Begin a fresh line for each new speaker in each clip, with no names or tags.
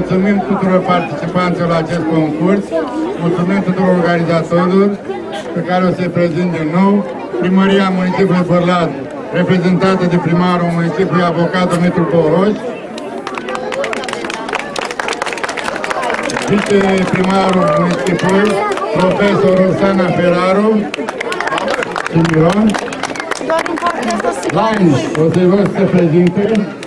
mulțumim tuturor participanților la acest concurs, mulțumim tuturor organizatorilor pe care o să-i prezint din nou, Primăria Municipiului Bărlat, reprezentată de primarul municipiului, avocat Dumitru Poroș, viceprimarul municipiului, profesor Rosana Ferraru. Și Miron, Lines, o să-i văd să prezinte.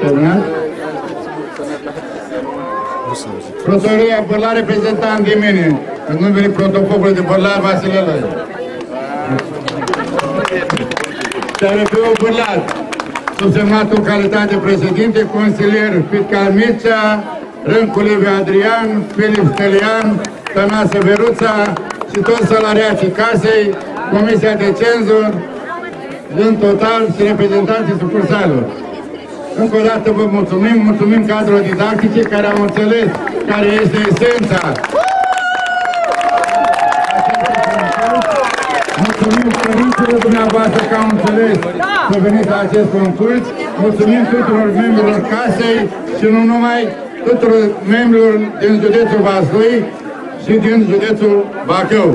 S-a terminat? Protoria Bărla reprezentant de mine, în numele protocolului de Bărla Vasile Lăi. TRP-ul Bărlat, subsemnat în calitate de președinte, consilier Pitcal Mircea, Râncu Liviu Adrian, Filip Stelian, Tănase Veruța și toți salariații casei, Comisia de Cenzur, în total și reprezentanții sucursalelor. Încă o dată vă mulțumim, mulțumim cadrelor didactice care au înțeles care este esența. Mulțumim părinților dumneavoastră că au înțeles să veniți la acest concurs. Mulțumim tuturor membrilor casei și nu numai tuturor membrilor din județul Vaslui și din județul Bacău.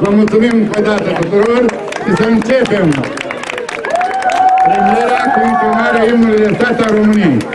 Vă mulțumim încă o dată tuturor și să începem premiera cu intonarea imnului de stat a României.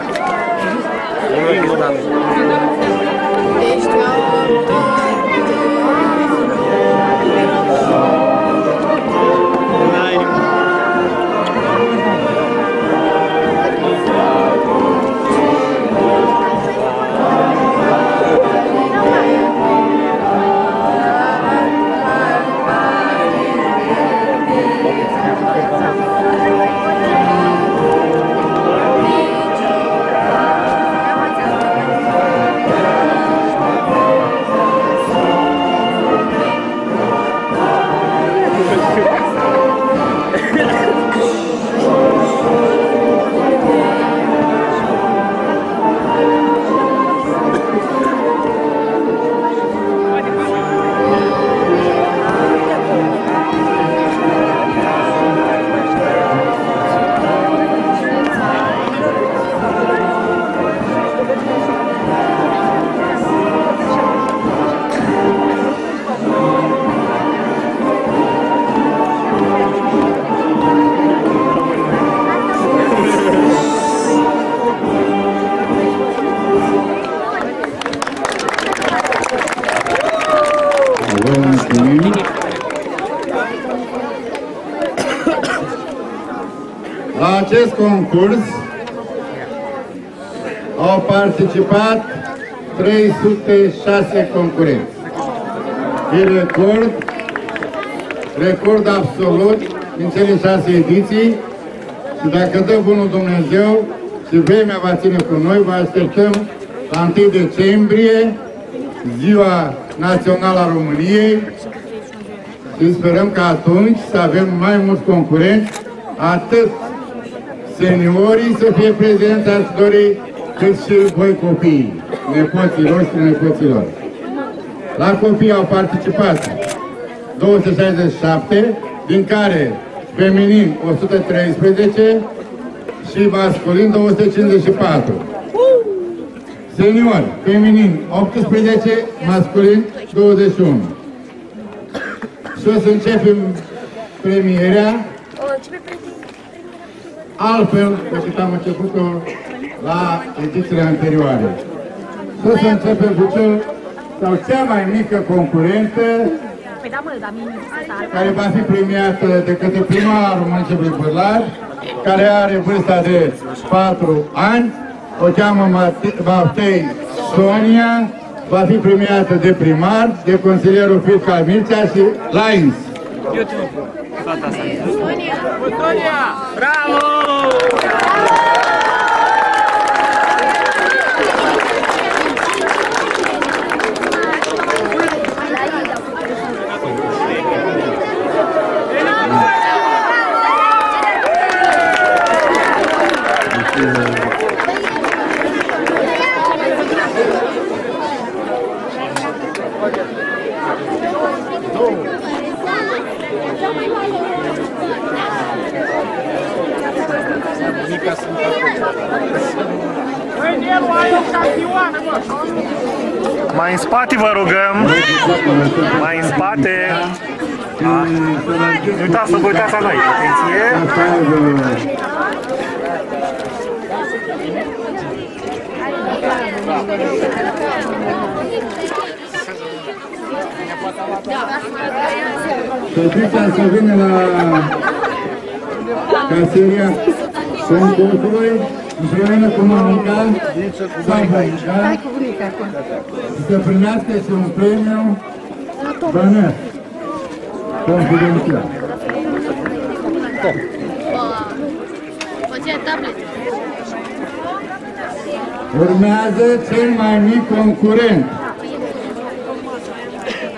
Mulțumim. La acest concurs au participat 306 concurenți. E record, record absolut în cele șase ediții și dacă dă bunul Dumnezeu și vremea va ține cu noi, vă așteptăm la 1 decembrie, Ziua Națională a României și sperăm că atunci să avem mai mulți concurenți, atât seniorii să fie prezenți ați dori, cât și voi copiii, nepoților și nepoților. La copii au participat 267, din care feminin 113 și masculin 254. Senior, feminin 18, masculin 21. Și o să începem premierea altfel decât am început-o la edițiile anterioare. Și o să începem cu cel sau cea mai mică concurentă
Păi da, mă, dar mie mi se tare.
care va fi premiată de către primarul municipiului Bârlad, care are vârsta de 4 ani, o cheamă Mate- Matei Sonia, va fi premiată de primar, de consilierul Filca Mircea și Lines.
Mai în spate vă rugăm. Mai în spate. Da. Nu uitați să vă uitați la noi. Atenție.
Sofița să vină la caseria concursului împreună cu Monica sau Monica să primească și un premiu bănesc confidențial.
Făcea tablet.
Urmează cel mai mic concurent.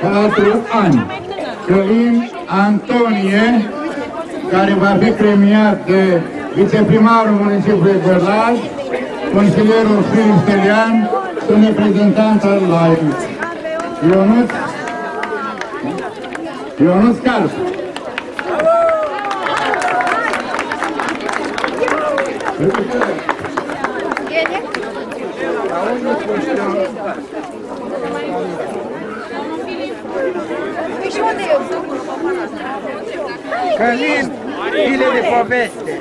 4 ani. Călin Antonie, care va fi premiat de viceprimarul municipiului Bărlaj, consilierul Filip Stelian, un reprezentant al LAI. Ionuț Ionuț Calp.
Călin, file de poveste.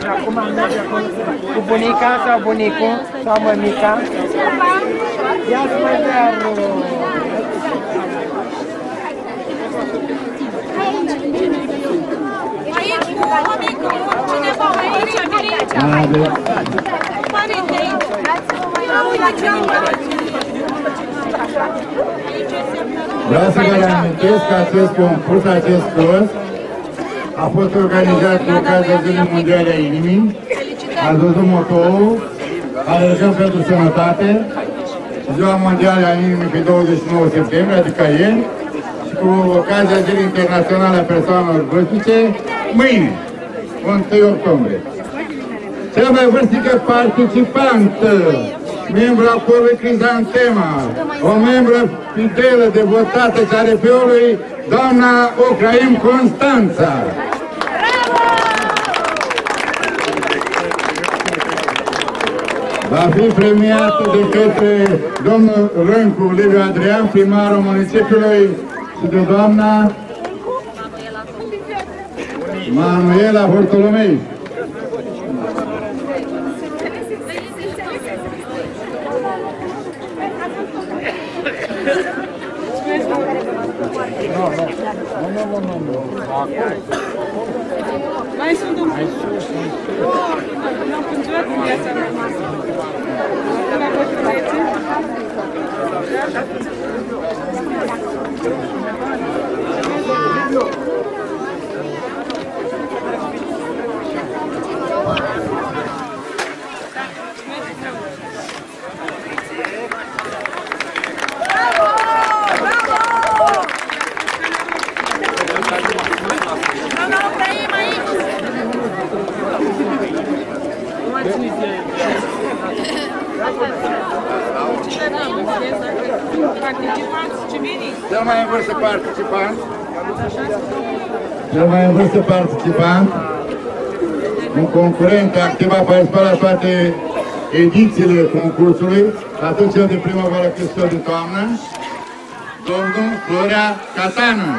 Și acum merge acolo cu bunica sau bunicul sau mămica. Ia să mă dea
Aici, cu amic, cu cineva, aici, vine aici.
Haideți.
Părinte, aici. Uite ce am
Vreau să vă reamintesc că acest concurs, acest curs, a fost organizat cu ocazia Zilei Mondiale a Inimii. Ați văzut motoul, alergăm pentru sănătate, Ziua Mondială a Inimii pe 29 septembrie, adică ieri, și cu ocazia Zilei Internaționale a Persoanelor Vârstice, mâine, 1 octombrie. Cea mai vârstică participantă, membru al corului Crizantema, o membră fidelă, devotată și a RP-ului, doamna Ocraim Constanța. Va fi premiată de către domnul Râncu Liviu Adrian, primarul municipiului și de doamna Manuela Hortolomei.
Mai sunt un Mai sus, N-am pânzurat în viața mea. Nu am fost băieții. Participați ce vine?
Cel mai în vârstă participant. Cel mai în vârstă participant. Un concurent activ a participat la toate edițiile concursului, atunci cel de primăvară cât cel de toamnă. Domnul Florea Catană.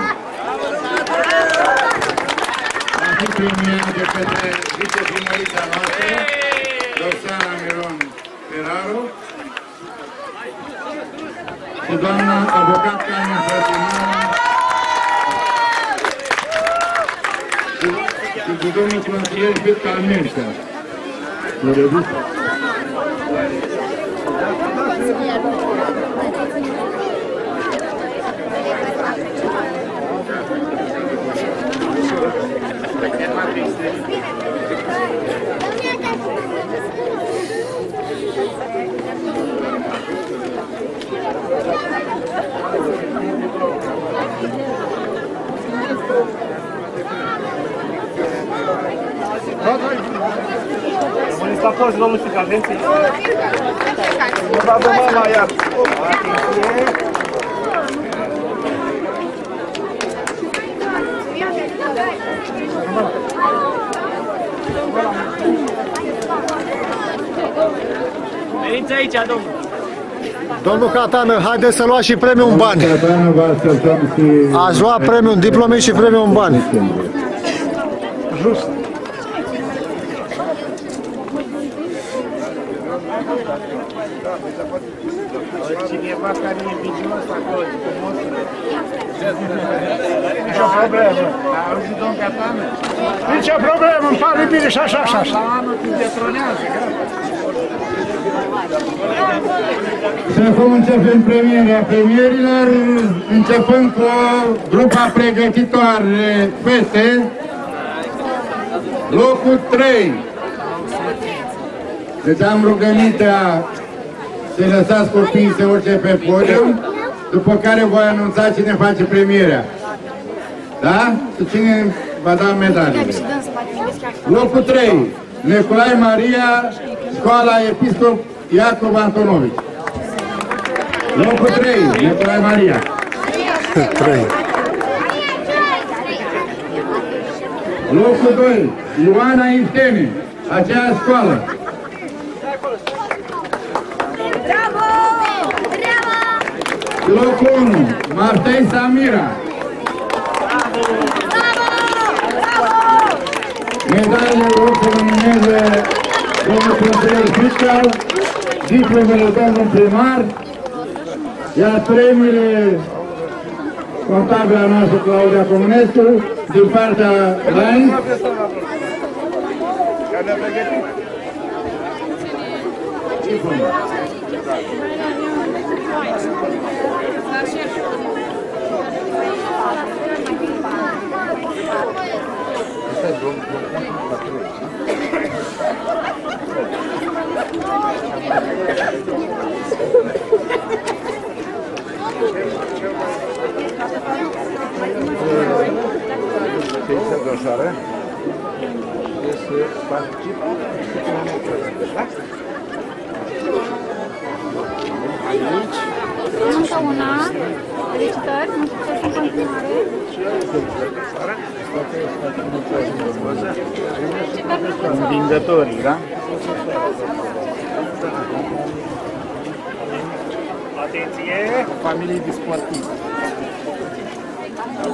Va fi premiat de către viceprimărița noastră, Roxana Miron Ferraro, cu doamna avocat Ana Fatimana și cu domnul consilier Vica Mircea. Mă reduc.
Thank you. toți domnul și cadenții. Mă va dă mama iar.
Veniți aici, domnul.
Domnul Catană, haideți să luați și premiul în bani.
Catană va acceptăm și...
Aș lua premiul în diplome și premiul în bani.
Just.
Cineva care e vigios acolo, frumos.
Nicio problemă.
Auzi, domn Catană?
Nicio problemă, îmi pare bine și așa, și așa.
La anul te detronează, gata.
Și acum începem premierea premierilor, începând cu grupa pregătitoare fete, locul 3. Deci am rugămintea să lăsați copiii să urce pe podium, după care voi anunța cine face premierea. Da? Și cine va da medaliile. Locul 3. Nicolae Maria, școala Episcop Iacov Antonovici. Locul 3. Nicolae Maria.
3.
Locul 2. Ioana Iftene, aceeași școală.
Bravo! Bravo!
Locul 1. Martei Samira.
Bravo! Bravo!
Medalile rog să nomineze domnul consilier fiscal, diplomele domnul primar, iar premiile contabila noastră Claudia Comunescu, din partea Lions,
Încă una. Felicitări, mult succes în continuare.
Învingătorii, da?
Atenție.
Familii de sportivi.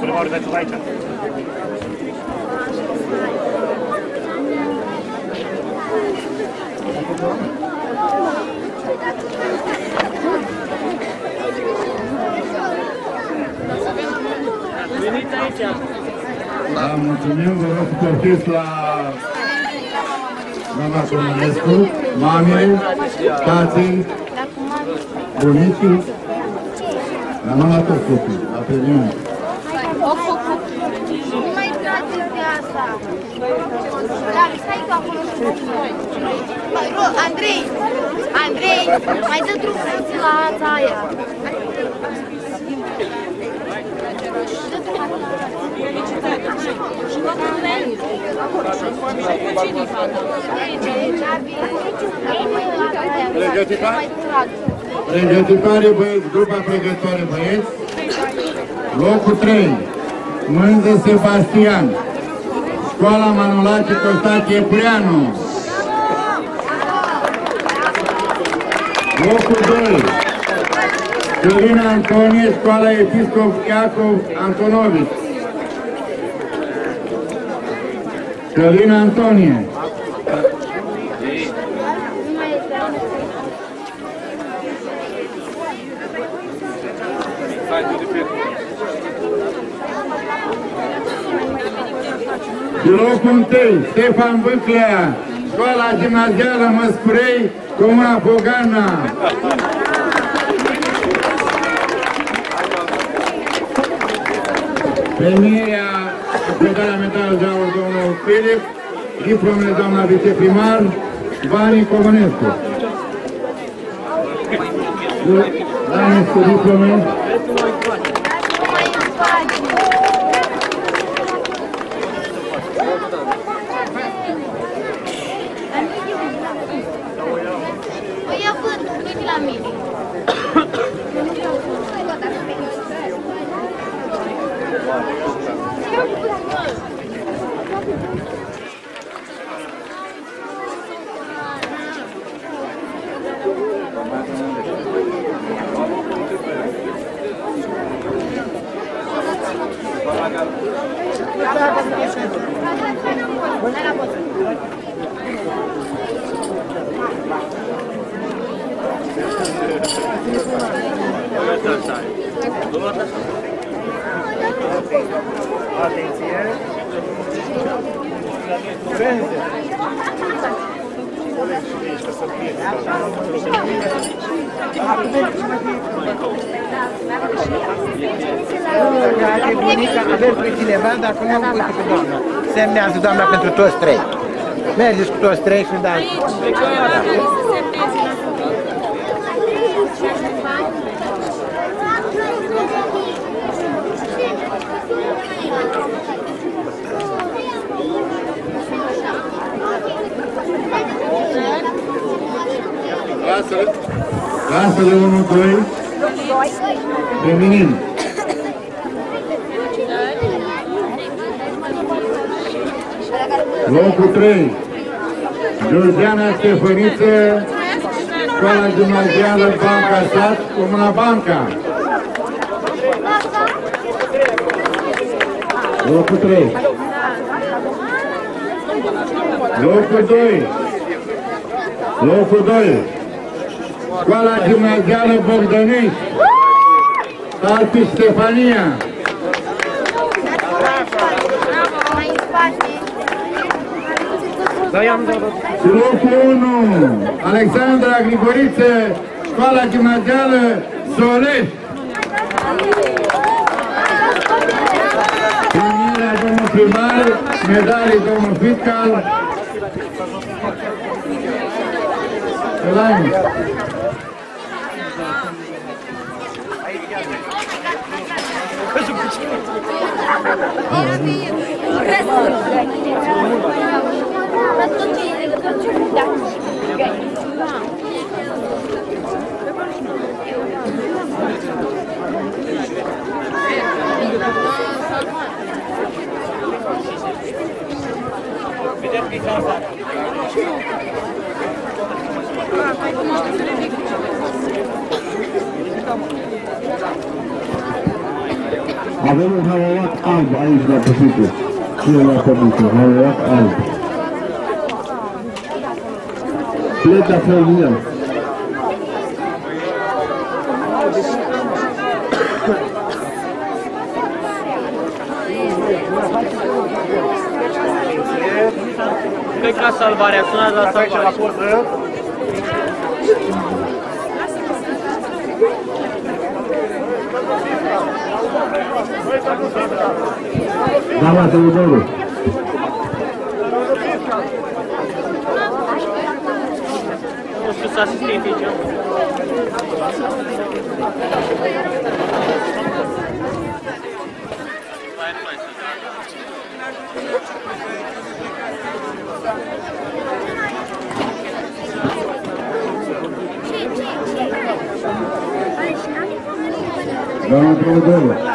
Prima organizație aici.
Veniți aici.
Da, mulțumim, vă rog să portiți la Comunescu, mamei, tații, bunicii, la mama toți copii, la premium.
Nu mai trageți de asta. Dar stai tu acolo și Băi, Ro- Andrei, Andrei, mai dă drum puțin la ața aia. Dă drum la
Pregătitoare? Pregătitoare băieți, grupa pregătitoare băieți. Locul 3. Mânză Sebastian. Școala Manolache Costache Epuianu. Locul 2. Călina Antonie, Școala Episcop Iacov Antonovici. Călina Antonie. Locul întâi, Ștefan Vâclea, Școala Gimnazială Măscurei, Comuna Bogana. Premierea, predarea medală de aur domnul Filip, diplomele doamna viceprimar, Vani Comănescu. Vani cu diplome.
familie.
Atenție!
Dacă e bunica, aveți pe cineva, dacă nu, uite pe doamna. Semnează doamna pentru toți trei. Mergeți cu toți trei și dați.
Lasă-le. Lasă-le 1, 2. Feminin. Locul 3. Georgiana Ștefăniță, școala gimnazială Banca Sat, Comuna Banca. Locul 3. Locul 2. Locul 2. Școala gimnazială Bogdănești. Talpi Stefania. Locul 1. Alexandra Grigoriță, școala gimnazială Solești. Premierea domnul primar, medalii domnul fiscal. Elaine.
Avem un haloat alb aici la păsitul. Cine l-a păsitul? Haloat alb. Pleta Florian.
Cred că la salvarea, sună la
Aici la
salvare.
poză.
Doamna Teodoru.
Nu știu să asistit aici.
Doamna Teodoru.
să
asistim video. Vamos.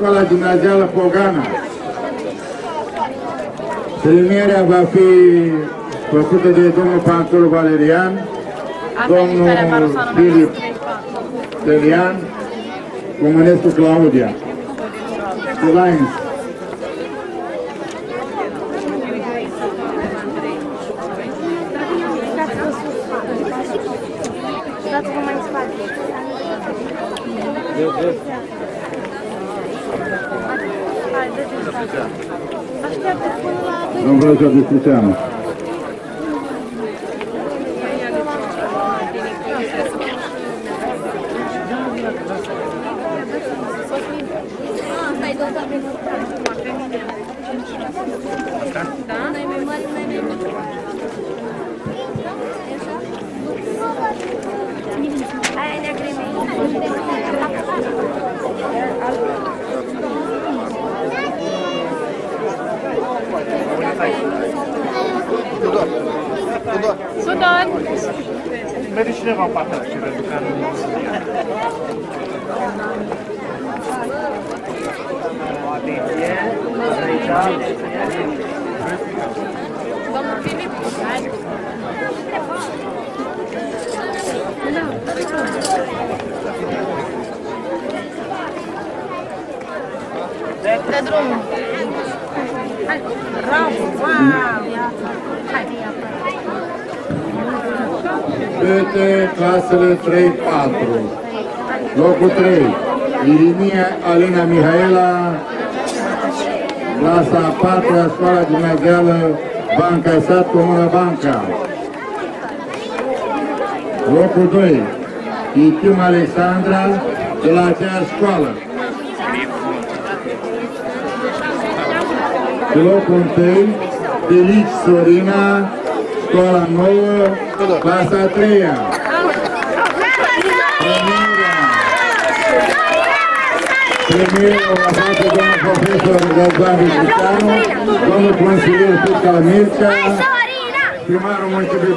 Școala Gimnazială Pogana. Trinierea va fi făcută de domnul Pantul Valerian, domnul Filip Stelian, Comănescu Claudia. Lions.
Dați-vă mai în spate. Hai, dă-te în spate. Așteaptă până la
Nu vreau să discuțeam.
Asta e doar pe Da? N-ai mai mare, n-ai mai mic. Aia e neagră
Sudor!
Merge cineva în partea și pentru că nu Atenție, aici.
Domnul Filip, hai! Dă drumul! Hai! Bravo! Wow! Hai!
Fete, clasele 3-4. Locul 3. Irimia Alina Mihaela, clasa a 4 -a, Școala Gimnazială Banca Sat, Comuna Banca. Locul 2. Ichim Alexandra, de la aceeași școală. Pe locul 1. Delici Sorina, școala nouă, clasa a 3-a. Premierul o va face domnul profesor Răzvan Vișuțanu, domnul consilier Puțca Mircea, primarul municipiului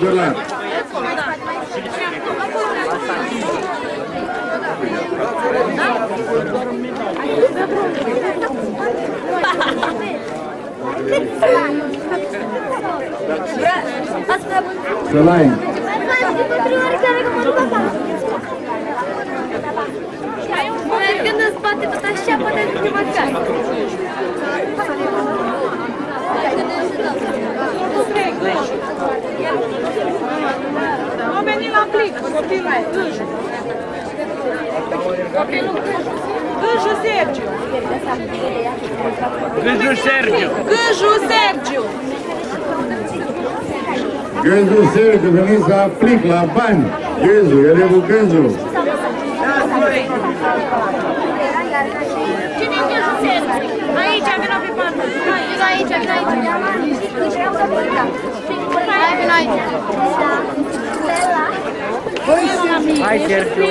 Durlat. Sălain.
Mergând în spate, tot așa, poate să mă acasă.
Am venit la plic, copilul Gâju.
Copilul
Gâju Sergiu.
Gândul Sergiu.
Gâju Sergiu.
Gânzul Sergiu, veniți să aplic la bani. Gânzul, elevul Gânzul.
Cine e Gâju Sergiu? Aici, vino pe partea. Vino aici, vino aici. Hai, vino aici.
Hai, Sergiu.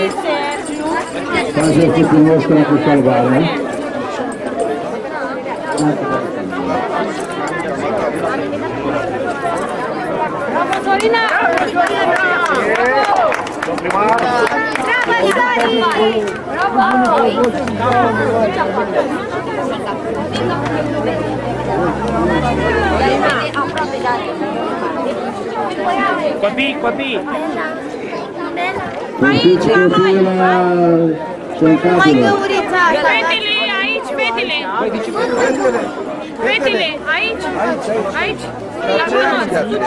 Face puțin nostru cu salvarea.
Bravo, Sorina!
Domn primar,
Bravo, Sori! Bravo! Aproape de
Copii, copii.
Punciți copiii la
Mai
călcatul.
găurița asta.
Fetele, aici, fetele! Fetele, aici! Aici! La mână!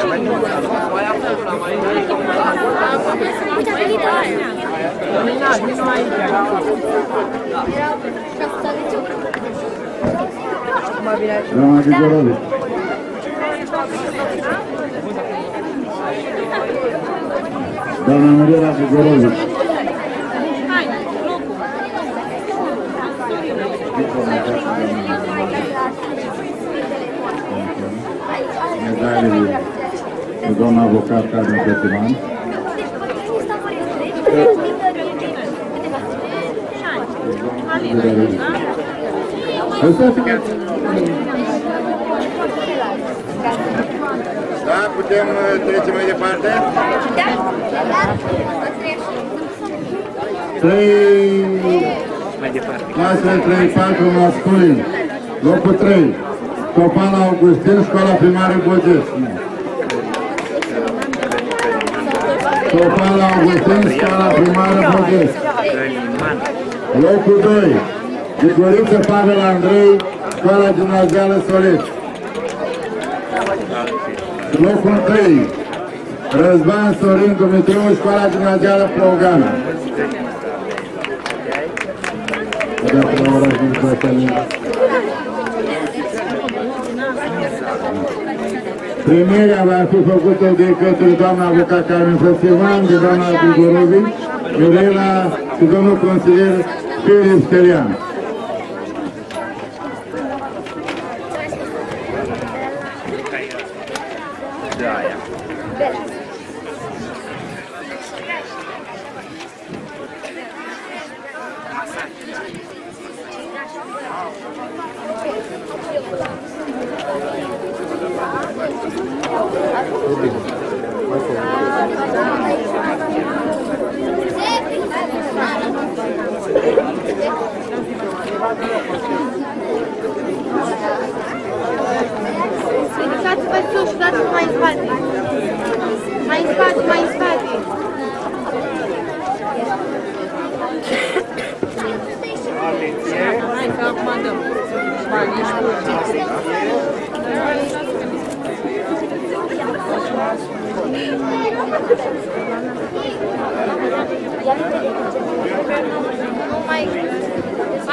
Doamna Grigorovici.
Doamna Mirela Bugorovici.
Hai, locul.
Medalele de doamna avocat Carmen Petiman.
Da, putem uh, trece mai departe? Trei...
Mai departe.
Clasele 3-4 masculin. Locul 3. Topana Augustin, școala primară Bogesc. Topana Augustin, școala primară Bogesc.
Căliman.
Locul 2. Grigoriță Pavel Andrei, școala gimnazială Solet. Locul 3. Răzvan Sorin Dumitriu, școala gimnazială Plogana. Odată la oraș din Cătălin. Primirea va fi făcută de către doamna avocat Carmen Făsivan, de doamna Grigorovici, Mirela și domnul consilier Filip Stelian.
Da, aia.
Ridicați-vă sus și dați mai în spate. Mai în spate, mai în spate.
Hai că acum dăm. Bani, ești
Nu mai...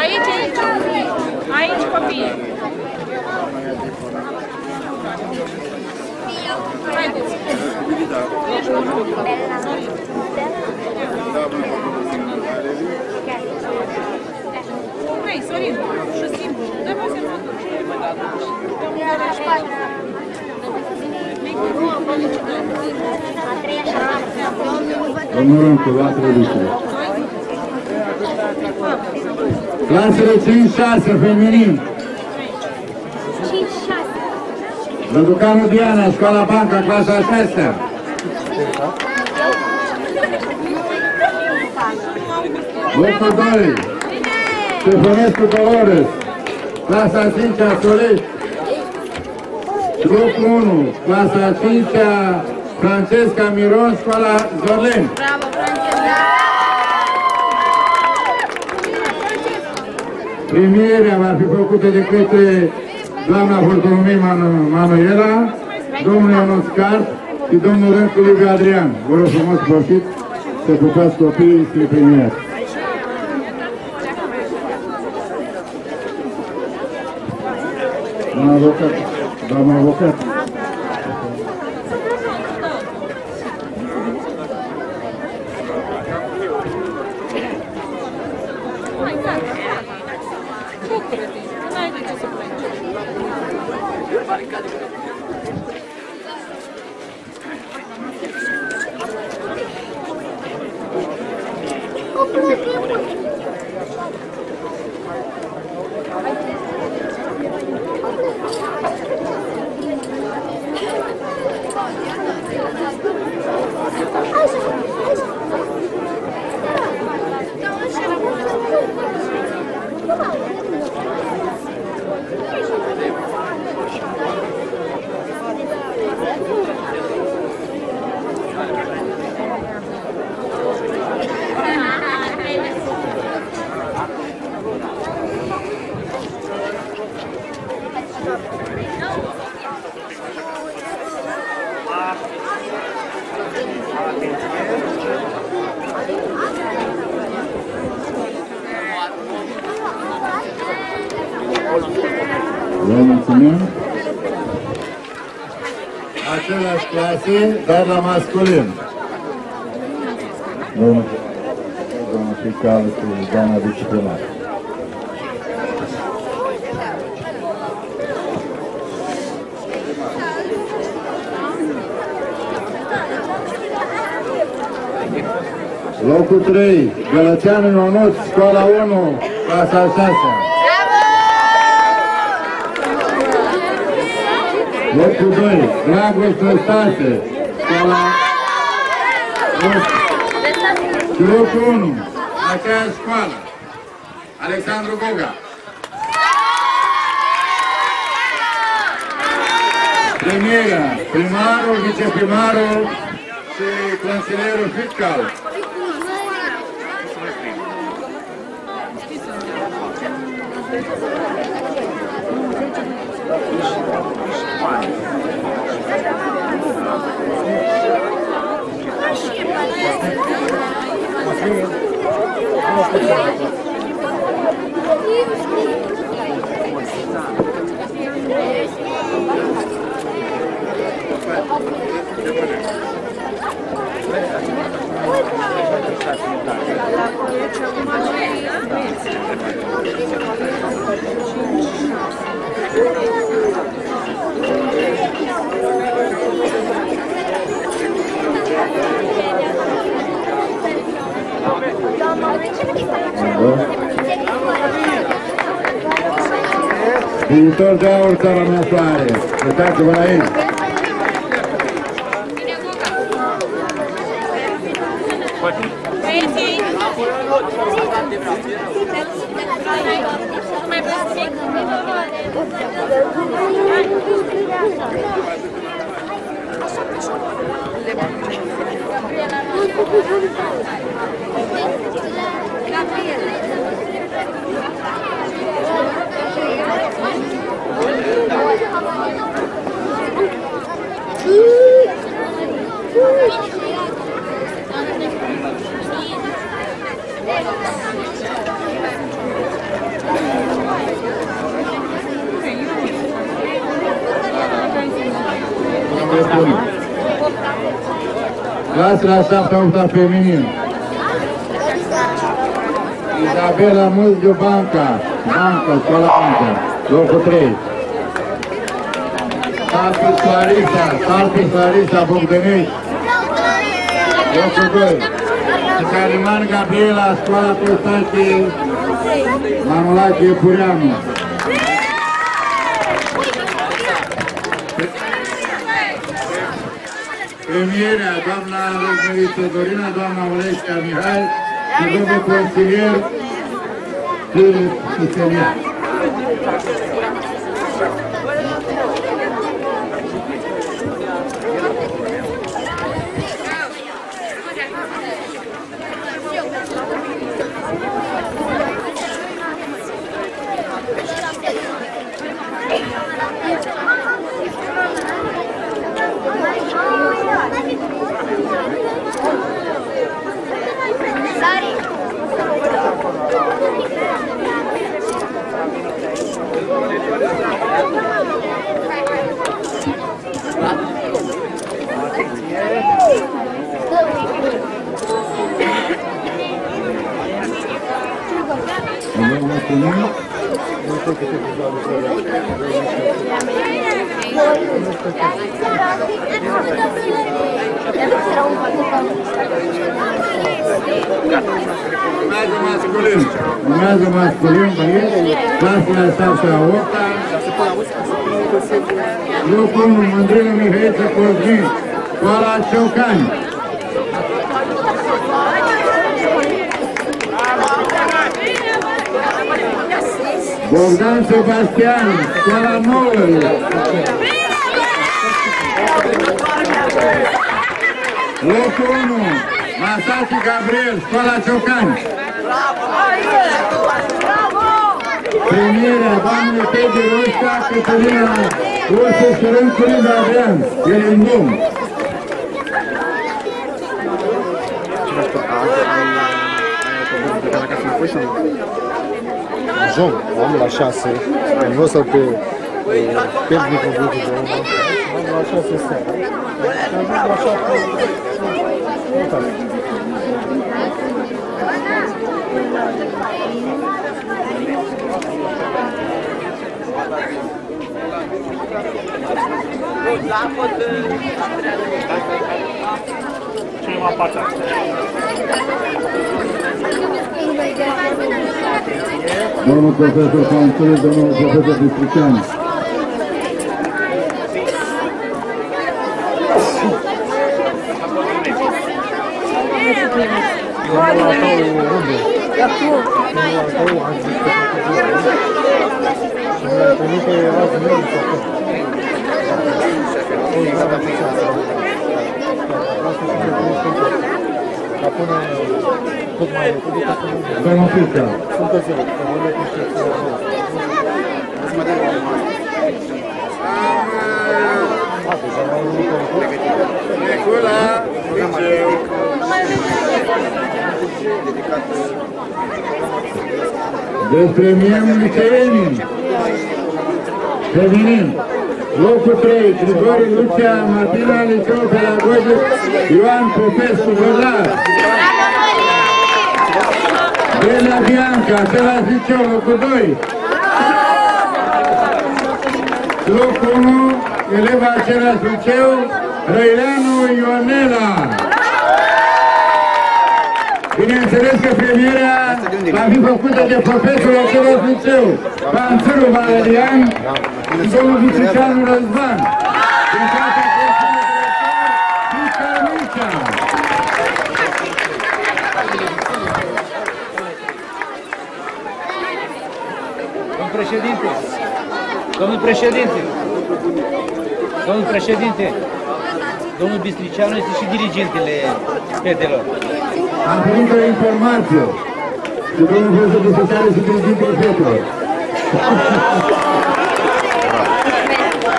Aici, aici. Aici, copii. Haideți. Ești un lucru. Vrei, Sorin, și simplu. Dă-mă semnături.
Domnul Râncu, luați reducere. Clasele 5-6, feminin.
5-6.
Răducanu Diana, școala Banca, clasa 6 Locul 2. Ștefănescu Dolores, clasa 5-a Solești. Locul 1, clasa 5-a Francesca Miron, școala Zorleni.
Bravo, Francesca!
Primierea va fi făcută de către doamna Fortunomei Manu- Manuela, domnul Ionuț Cart și domnul Râncu Liviu Adrian. Vă rog frumos, profit să pupați copiii și premiați. Doamna avocat, doamna Aceleași clase, dar la masculin. domnul doamna fiscal și doamna viceprimar. Locul 3, Gălățeanu Ionuț, școala 1, clasa 6. Locul 2, Dragos Năstase, școala 8. Și locul 1, aceeași școală, Alexandru Goga. Premiera, primarul, viceprimarul și consilierul fiscal. Viitor de aur, țara mea soare. Uitați-vă la ei. Clasele 7 8 feminin. Isabela Muzgiu Banca, Banca, școala Banca, locul 3. Salpis Clarisa, Salpis Clarisa Bogdănești, locul 2. Cariman Gabriela, școala Constantin, Manulache Pureanu. Premierea, doamna Răzmăriță Dorina, doamna Olesia Mihai și domnul consilier Filip Siselian.
Sari.
Avem mulțumim. Urmează masculin. Urmează masculin, băieți. Clasele 7 a 8 Locul 1, Mândrilă Mihaiță Cosmin, școala Ciocani. Bogdan Sebastian, școala nouă. Locul 1, Masati Gabriel, școala Ciocani. Premierea, Primera, Bamne Pedroista, Catarina, Ursus Râncurin Avean, Erendum.
Joc, am la 6, nu o să pe pierd microbutul de urmă. Am Vamos lá, seara. Am la 7.
Cineva partea asta.
Domnul profesor, s-a înțeles, domnul profesor Bistriceanu. Domnul Fica.
Recula, liceu.
Despre miemul liceenii. Feminin. Locul 3, Grigore Lucia, Martina, Liceu Pedagogic, Ioan Popescu, Vădar. Bela Bianca, același liceu, locul 2. Locul 1, eleva același liceu, Răileanu Ionela. Bineînțeles că premierea va fi făcută de profesorul același liceu, Panțărul Valerian și domnul Viceșanu Răzvan. Din partea Consiliului Director, Mica Mircea.
Domnul președinte, domnul președinte, domnul președinte, domnul Bistricianu este și dirigintele fetelor.
Am primit o informație și domnul profesor de secretare și dirigintele fetelor.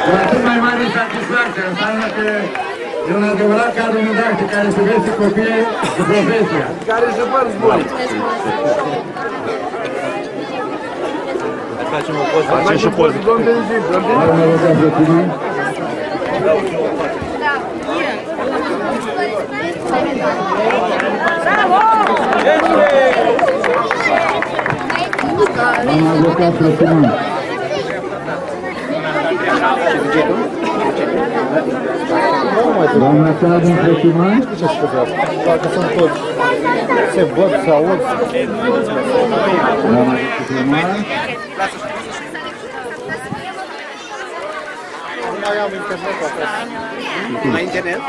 Cu atât mai mare satisfacție, înseamnă că e un adevărat cadru didactic care se vede copiii cu profesia.
Care se părți buni. Facem o poză.
Facem și poze.
Mare mă rugăm pe tine. Doamna avocat Răsuman. Doamna Sardin Crăciman.
Dacă sunt toți, se văd, se aud.
Doamna Crăciman.
Nu mai am internet acasă.
La internet?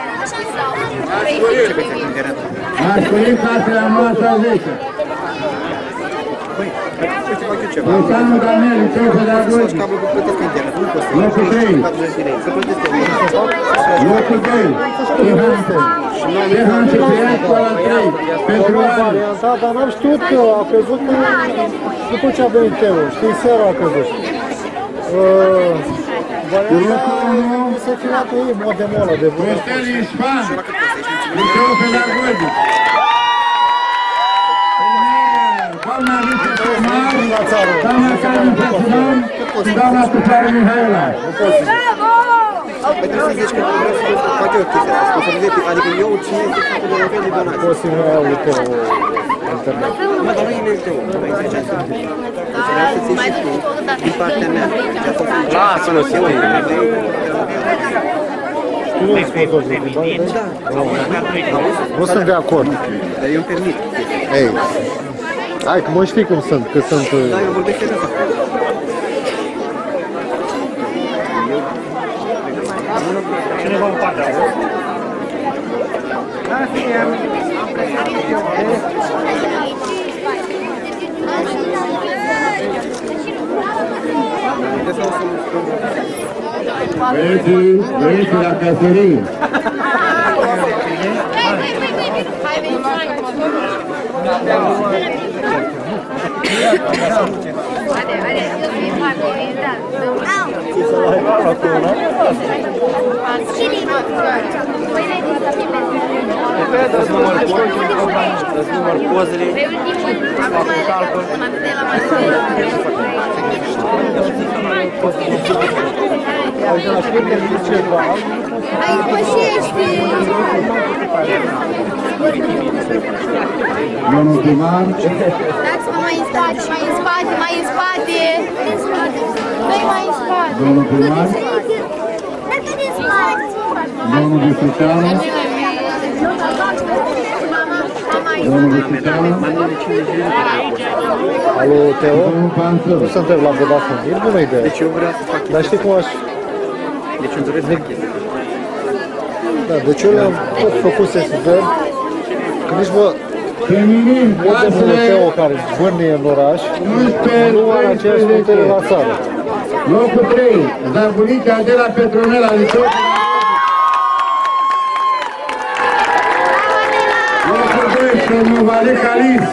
Masculin clasele a noastră a 10. Lucianu Daniel, liceu pedagogic. Locul 3. Locul 2. Tehante. Tehante Crian, școala 3. Pentru
Am
ani.
variantat, dar n-am știut că a căzut în- după ce a venit eu. Știi, seara a căzut. Uh, varianta mi se fi luat ei modelul ăla de vârf.
Costel Ispan. Liceu pedagogic. Doamna Alice Tomar, doamna Carmen Presudan și doamna Tufară Mihaela.
Păi trebuie să zici că vreau să fac eu chestia asta, sponsorizez, adică eu cine este capul de nivel de donație.
Poți să mai au uite o internet.
Mă, dar nu e Dumnezeu, nu există asta. Deci vreau să ții și tu, din partea mea. Ce a fost
Lasă-mă să
eu,
Tu nu ești sponsor de bani,
Da,
Nu sunt de acord.
dar eu îmi permit.
Ei, hai că mă știi cum sunt, că sunt... uh,
Da, eu vorbesc serios acum.
Cineva în partea asta.
Băieții, băieții la casărie.
Hai, veniți Haide, haide, eu sunt foarte da.
Dați număr dați număr pozele.
Ai pășește!
Domnul primar,
Dați-mă mai în spate, mai în spate, mai în spate! Dă-i mai în spate!
domnul primar,
Dar cât în spate?
Domnul Visticeanu. Domnul Visticeanu.
Alo, Teo?
Domnul Panțăru.
Nu suntem la Vodafone. E bună idee.
Deci eu vreau să fac
Dar știi cum aș...
Deci îmi doresc să fac chestia.
Da, deci eu le-am tot făcut sesizări. Că nici vă...
Feminin,
Poate bună
clasele
Teo care bârnie în oraș,
11,
nu are aceeași putere la țară.
Locul 3, Zarbunica de la Petronela, liceu. Locul 2, Șermovale Calis.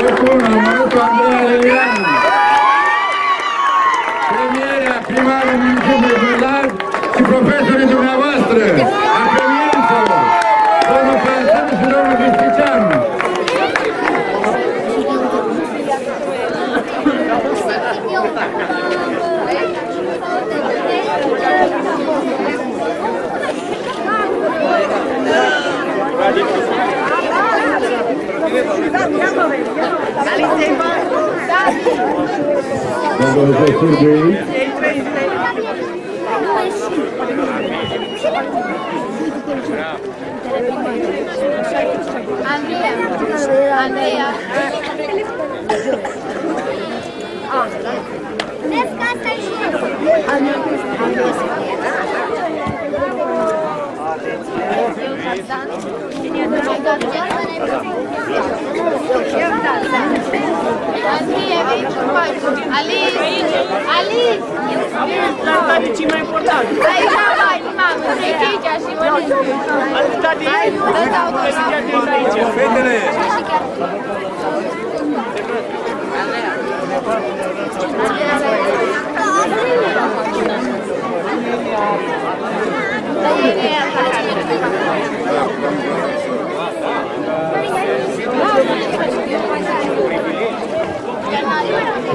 Locul 1, Amărutul Andreea Lelianu. Premierea primarul municipiului Bârlag și profesorii dumneavoastră, a premierilor, domnul Panțăru și domnul Visticianu. Domnul profesor de aici.
Andreea. Andreea. Vezi că asta e și Alice! Alice!
Asta de ce mai important?
Aici mai, mamă, treci aici și mănânci.
Atâta de
Dă-ți autograf.
aici. Fetele!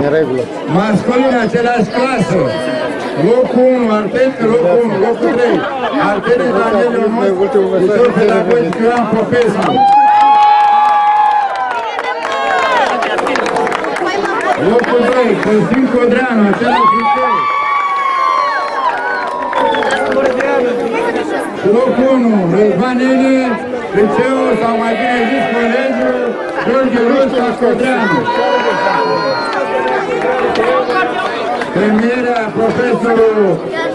În regulă.
Masculin, același clasă. Locul 1, Arteni, locul 1, locul 3. Arteni Evangeliu Ionut, Liceu Pedagogic Ioan Popescu. Locul 2, Costin Codreanu, același liceu. Și locul 1, Răzvan Nene, liceu, sau mai bine zis, colegiul Gheorghe Rusca Codreanu. Premierea profesorul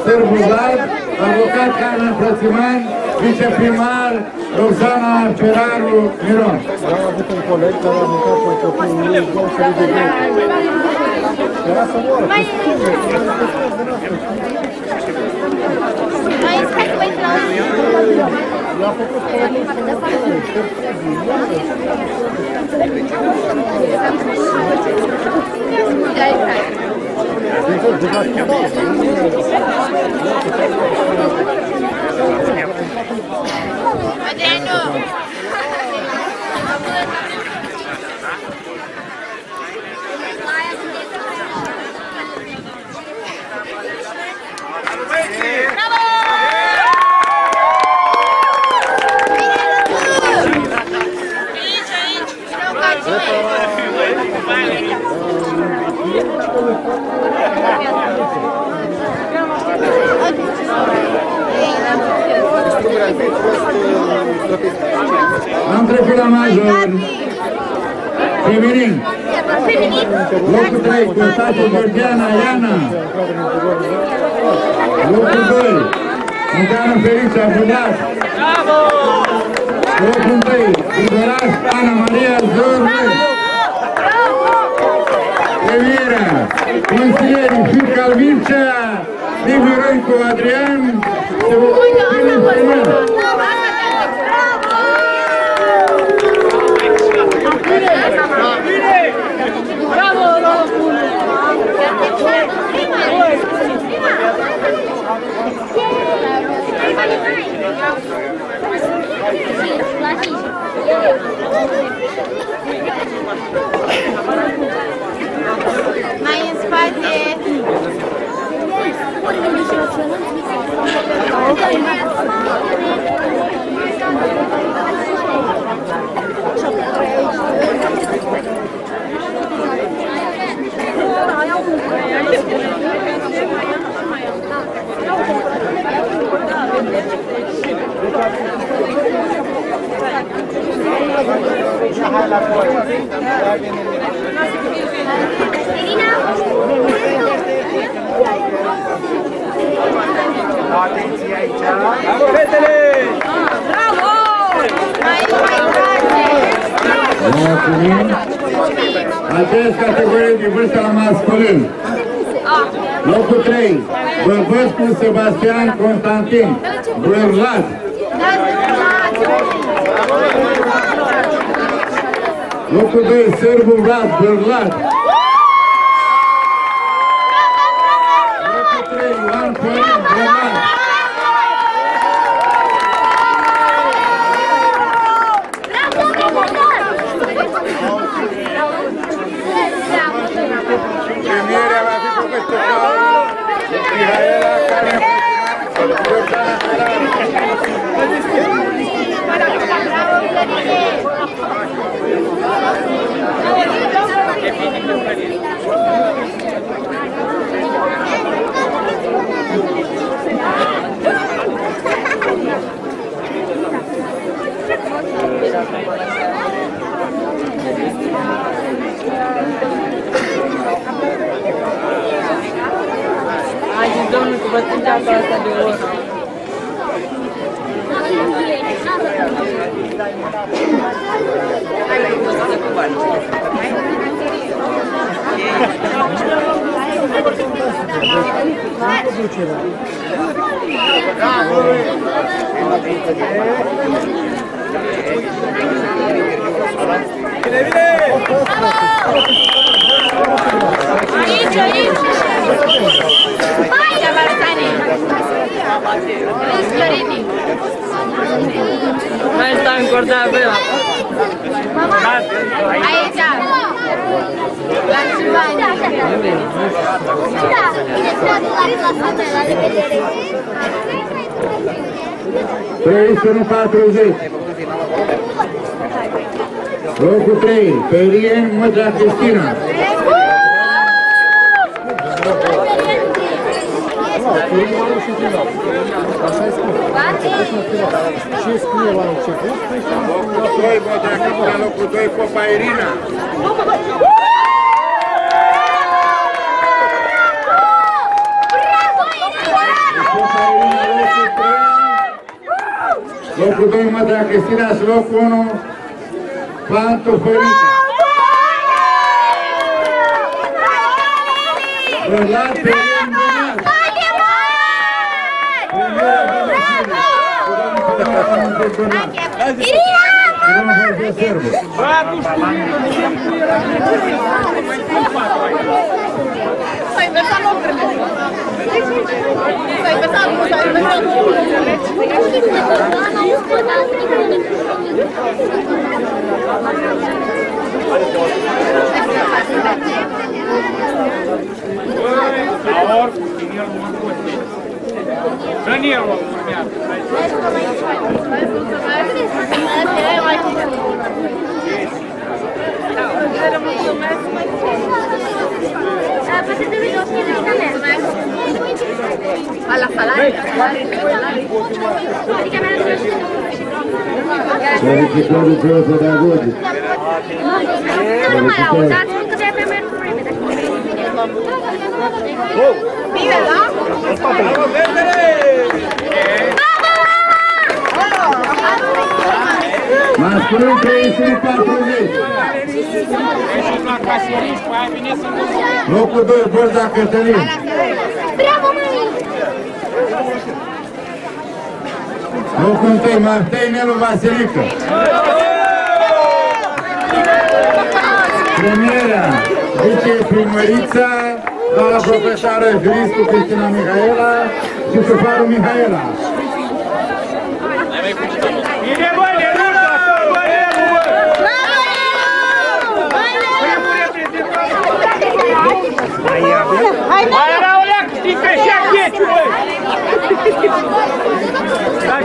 Sârbu Vlad, avocat Carmen Frățiman, viceprimar Roxana Feraru Miron.
Am avut un coleg care a mâncat pe copilul lui două felii de greu. Era să moară.
Mai mai stai cu mai
Am trecut la major. Feminin. Locul 3, Constantin Georgiana Iana. Locul 2, Munteanu Felicia Budac. Locul 3, Liberaș Ana Maria Zorbe. Premierea, consilierii Fica Alvincea, Liviu Răncu Adrian și Filip 买
一送一。În spate.
Yes.
la voi. Ia vine. Atenție aici. Bravo, fetele!
Bravo! Mai, mai trage!
Mulțumim. Aceeași categorie de vârstă la masculin. Locul 3. Bărbăscu Sebastian Constantin. Brârlat. Locul 2. Sârbu Vlad. Brârlat. Locul 3. Ioan Florin. Brârlat. Premierea va fi făcută de Mihaela care Georgiana Ferrari.
Ai zis domnul că vă strângea pe asta de oră.
Aici, aici! Aici, Bartani! Vezi, Florini?
Mai stai în corda vela.
Aici! La Silvania!
Trei sunt 40. Locul 3. Perien Mădra Cristina.
Ce scrie la început?
Locul 2. Mădra Cristina. Locul 2. Popa Irina. Popa Irina. Locul 3. Locul 2. Mădra Cristina și locul 1. Pantofărica. Bărlat Perien Bănac. Premiera Bănăcine. Cu domnul Fădăran Bănac. Cu domnul Fădăran Sârbu.
Să inversat locurile! Să inversat, să inversat!
Danilo urmează.
Alla Salaria? Adică mi-a
Verificării preoță de agodi.
Nu numai la o dată, nu că de pe merg repede. Bine, da?
Masculin 340. Locul 2, Borza Cătălin.
Bravo, mami!
Locul 1, Martei Nelu Vasilică. Premiera, viceprimărița, doamna profesoară Filiscu Cristina Mihaela și Sufaru Mihaela.
Bine, bă, de rândă, să bă, Nelu, bă! Mai era o leacă, știi că și-a gheciu, băi! Stai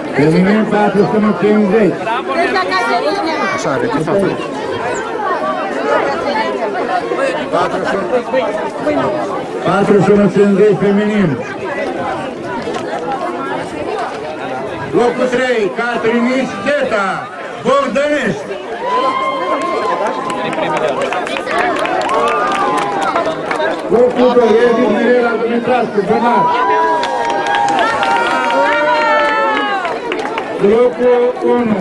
1450. Ăsta
Caterina.
Așa, are
ce față.
450 feminin. Locul 3, Catrin Șteta, Bordănești. Locul 2, Edith Mirela Dumitrascu, Bănaș. Locul 1,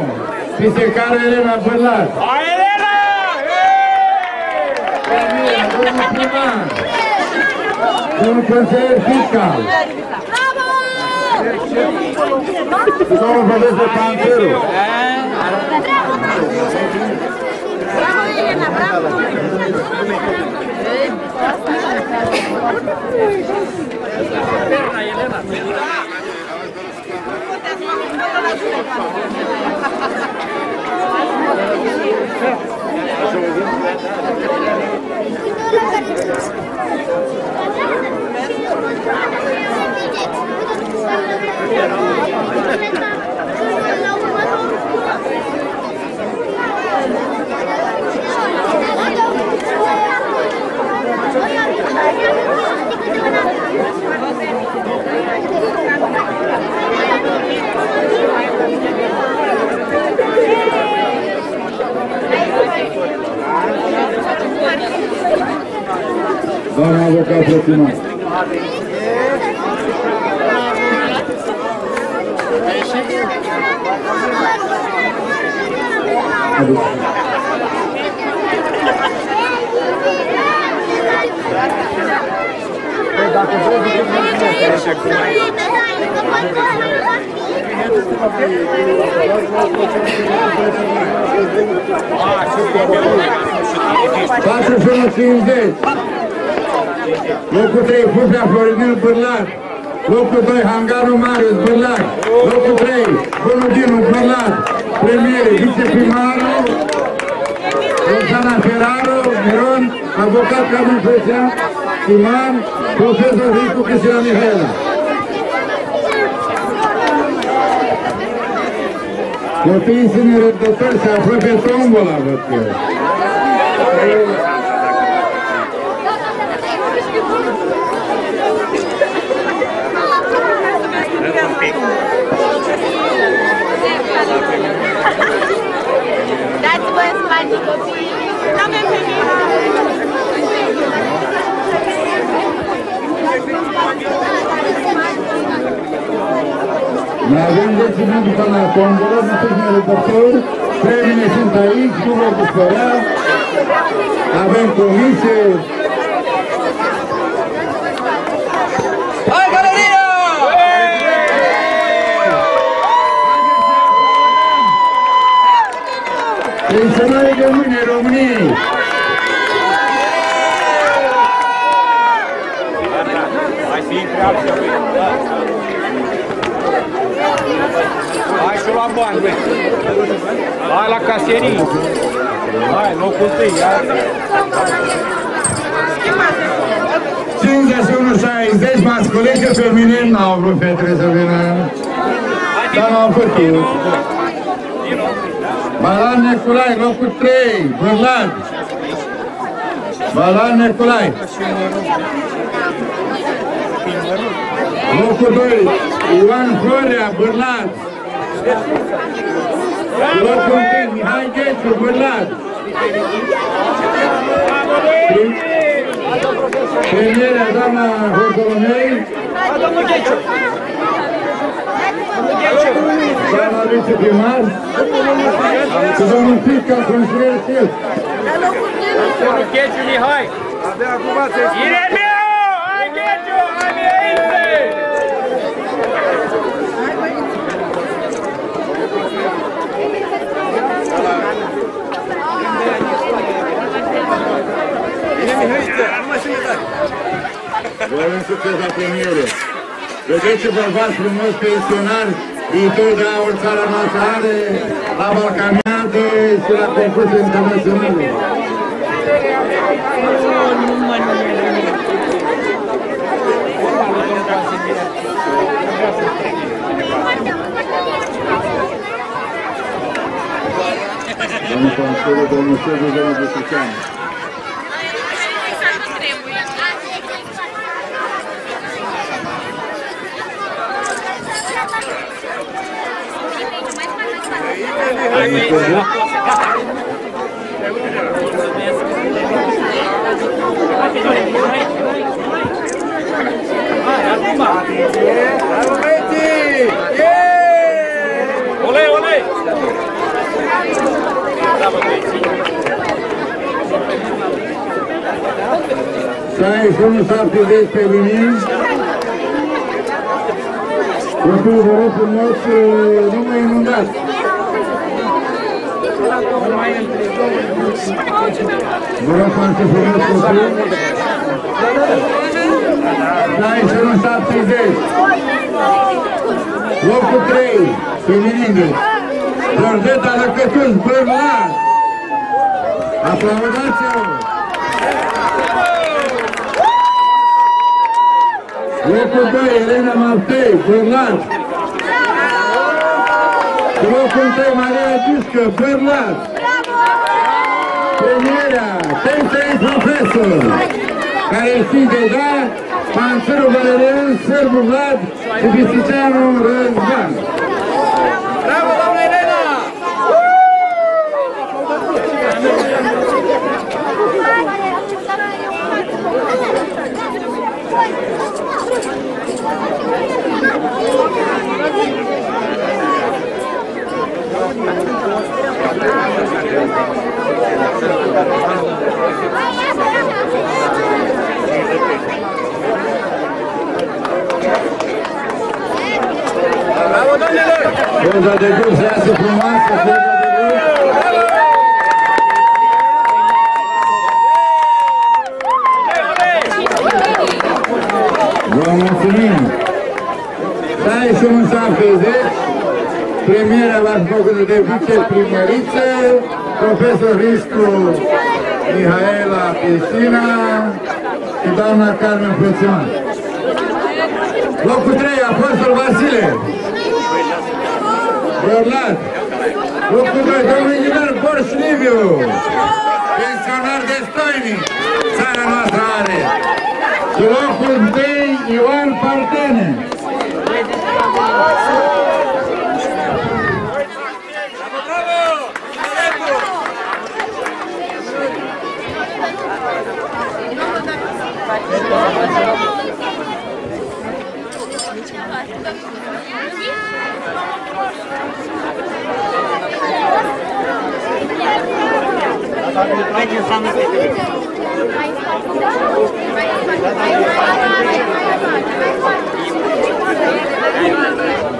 Pisecară Elena Bărlat. Premiera, domnul primar. Domnul consilier fiscal. Domnul profesor Panteru. Doamna avocat Protimar.
Dacă vrei, zic,
Patru sună 50. Locul 3, Fufia Florinel Bârlac. Locul 2, Hangarul Marius Bârlac. Locul 3, Bunudinu Bârlac. Premiere, viceprimarul, Roxana Ferraro, Miron, avocat Cadru Fecea, primar, profesor Ricu Cristina Mihaela. Copiii sunt nerăbdători, se află pe tombola, văd eu.
Dați voie să faci copii. Nu avem
Mai avem 10 minute până la tombolă, nu sunt nerăbdători, premiile sunt aici, nu vă bucura. Avem comisie,
Hai, galeria!
pensionarii de mâine României.
Hai să intri alții, băi. Hai și la bani, băi. Hai la caserii. Hai, locul tâi, ia.
51-60 masculin, că feminin n-au vrut fetele să vină. Dar n-au putut. Balan Neculai, locul 3, Bârlad. Balan Neculai. Locul 2, Ioan Florea, Bârlad. Locul 1, Mihai Gheciu, Bârlad. Premierea doamna Hortolomei, doamna viceprimar și domnul Pica, consilier Silv.
Domnul Checiu Mihai. Abia
Vrem să fie la premieră. Vedeți ce bărbați frumos pensionari, viitor de aur țara noastră are, la balcamiate și la concurs internaționale. Domnul Consiliu, domnul Săviu, domnul Băsăceanu. 61 70 pe Lumini. Acum vă rog frumos, uh, nu mă inundați. Vă rog foarte frumos, copil. Stai și unul 70. Locul 3, feminine. Georgeta Lăcătuț, Bărlar. Aplaudați-o! Locul 2, Elena Maftei, Bărlar. Locul 3, Maria Giscă, Bărlar. Premierea, Tensei Profesor, care știți deja, Panțărul Valerian, Sârbu Vlad și Bisiceanu Răzvan.
Bravo, doamna Elena! Bravo, doamnelor!
Poza de grup se iasă frumoasă, poza de grup. Vă mulțumim! Stai și un 70, premiera va fi făcută de viceprimăriță, profesor Riscu Mihaela Piscina și doamna Carmen Frățioan. Locul 3, Apostol Vasile. Borlat. Locul 2, domnul inginer Borș Liviu. Pensionar destoinic. Țara noastră are. Și locul 3, Ioan Partene. Vă mulțumim. Urmează categoria peste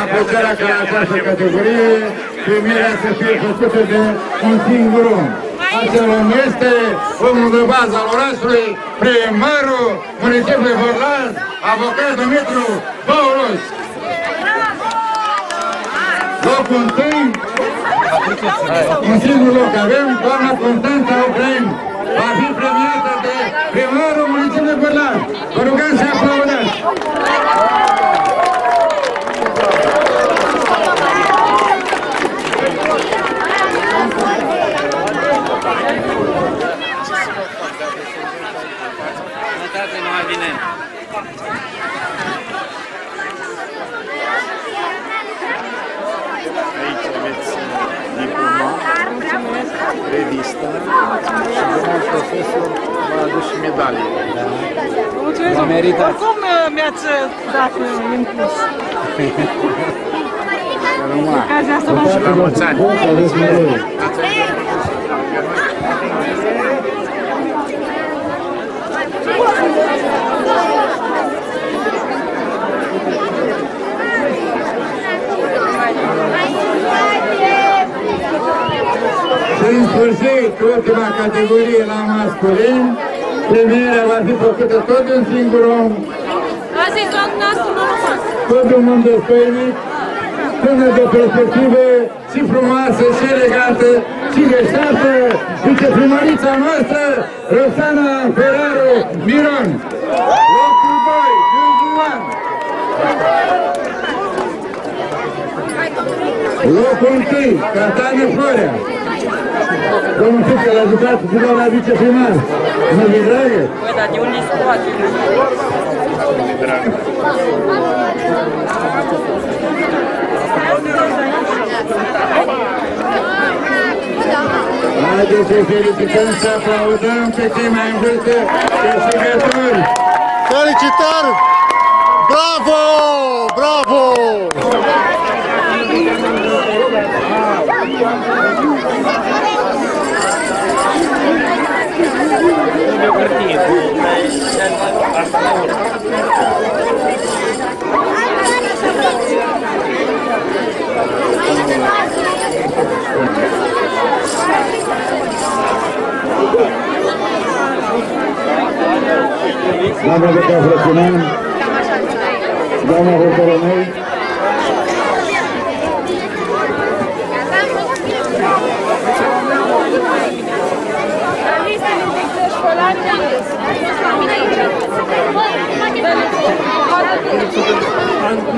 Aplicarea ca la această categorie, premierea să fie făcută de un singur om. Acel om este omul de bază al orașului, primarul municipiului Borlan, avocat Dumitru Bauros. Locul întâi, un singur loc avem, doamna Constanța Ucrain. Va fi premiată de primarul municipiului Bărlan. Vă rugăm să aplaudați.
Revista și domnul profesor v-a adus și medalie.
Mulțumesc,
Vă meritat.
Oricum uh, mi-ați dat uh, impuls. Ocazia să vă
La mulți ani.
Aveți noroc.
Și în sfârșit, ultima categorie la masculin, premierea va fi făcută tot de un singur om,
Asta e tot nostru, nu nu fac.
tot de un om despăimit, până de perspectivă și frumoasă, și elegantă, și deșteaptă, viceprimarița noastră, Roxana Ferraro Miron. Locul 2, Ioan. Locul 1, Catane Florea. Domnul Fică l-a jucat cu doamna viceprimar. Nu vi dragă?
Băi, dar de unde se poate?
Haideți să felicităm să aplaudăm pe cei mai în vârstă câștigători.
Felicitări! Bravo! Bravo!
Doamna Beca Frăținan, doamna Hortolomei,
Nu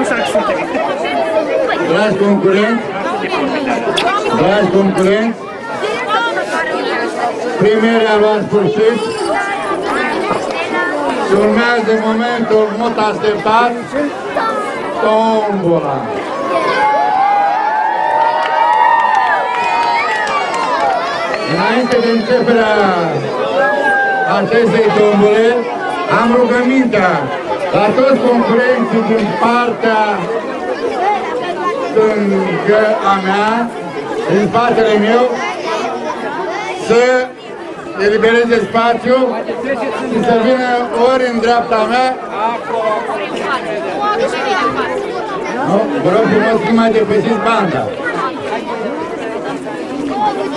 dacă sunt
dragi concurenți, dragi concurenți, premierea la sfârșit și urmează momentul mult așteptat, tombola. Înainte de începerea acestei tombole, am rugămintea la toți concurenții din partea stângă a mea, din spatele meu, să elibereze spațiu și să vină ori în dreapta mea, nu? Vă rog frumos să nu mai depășiți banda.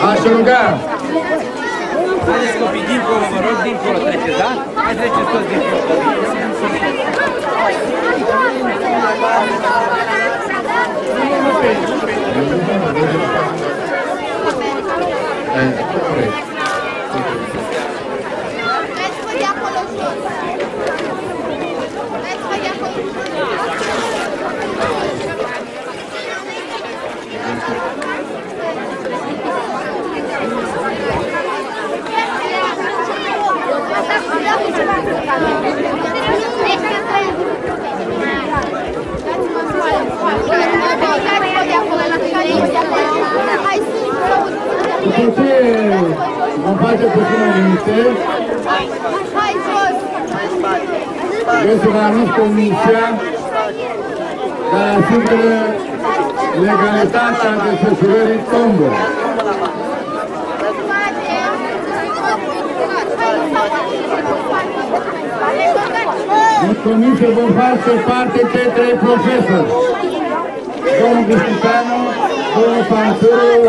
Aș ruga
Haideți copii, dincolo, vă rog, dincolo treceți, da? Hai treceți toți dincolo.
Vreți să ia acolo jos. Vreți să ia acolo jos. Hai
după ce vom face puțină liniște,
Hai jos!
vreau să vă anunț comisia care asigură legalitatea desfășurării tombolei. În comisie vom face parte cei trei profesori. Domnul Bisticeanu, domnul Panțuru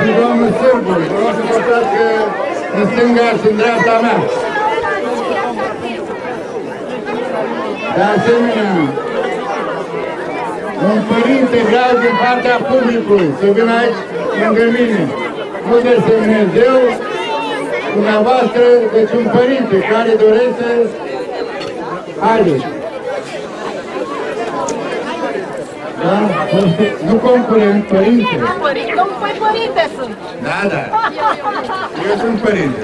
și domnul Sârbu. Vă rog să votați că în stânga și în dreapta mea. De asemenea, un părinte vreau din partea publicului să vină aici lângă mine. Nu de Dumnezeu, dumneavoastră, deci un părinte care dorește Haideți! Da? Nu concurent, părinte.
Părinte, domnul păi părinte sunt.
Da, da. Eu sunt părinte.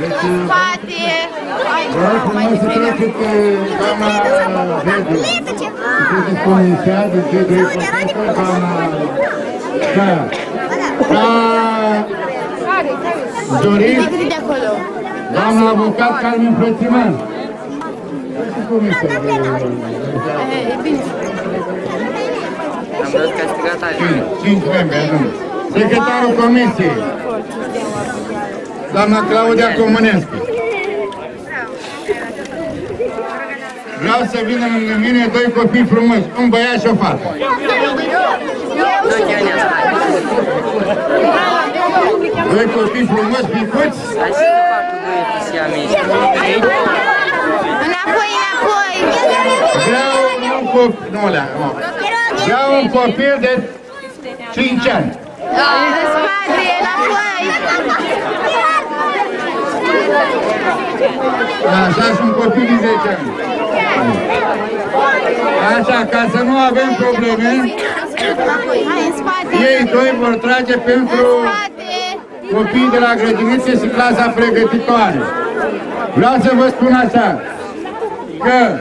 Deci,
Spate! Hai,
vă rog frumos să treceți doamna Vedu. Să treceți comisia de cei doi profesori, doamna... Da. Da. Doriți,
de acolo.
doamna avocat Carmen Frățiman. Treceți comisia de... Cinci, cinci membri, nu. Secretarul Comisiei, doamna Claudia Comănescu. Vreau să vină lângă mine doi copii frumoși, un băiat și o fată. Doi copii frumoși, picuți.
Înapoi, înapoi!
Vreau un copil, nu lea, nu. Vreau un copil de 5 ani.
În spate, înapoi!
Așa și un copil de 10 ani. Așa, ca să nu avem probleme,
Hai, în spate!
ei doi vor trage pentru
Spate!
Copiii de la grădinițe și clasa pregătitoare. Vreau să vă spun așa, că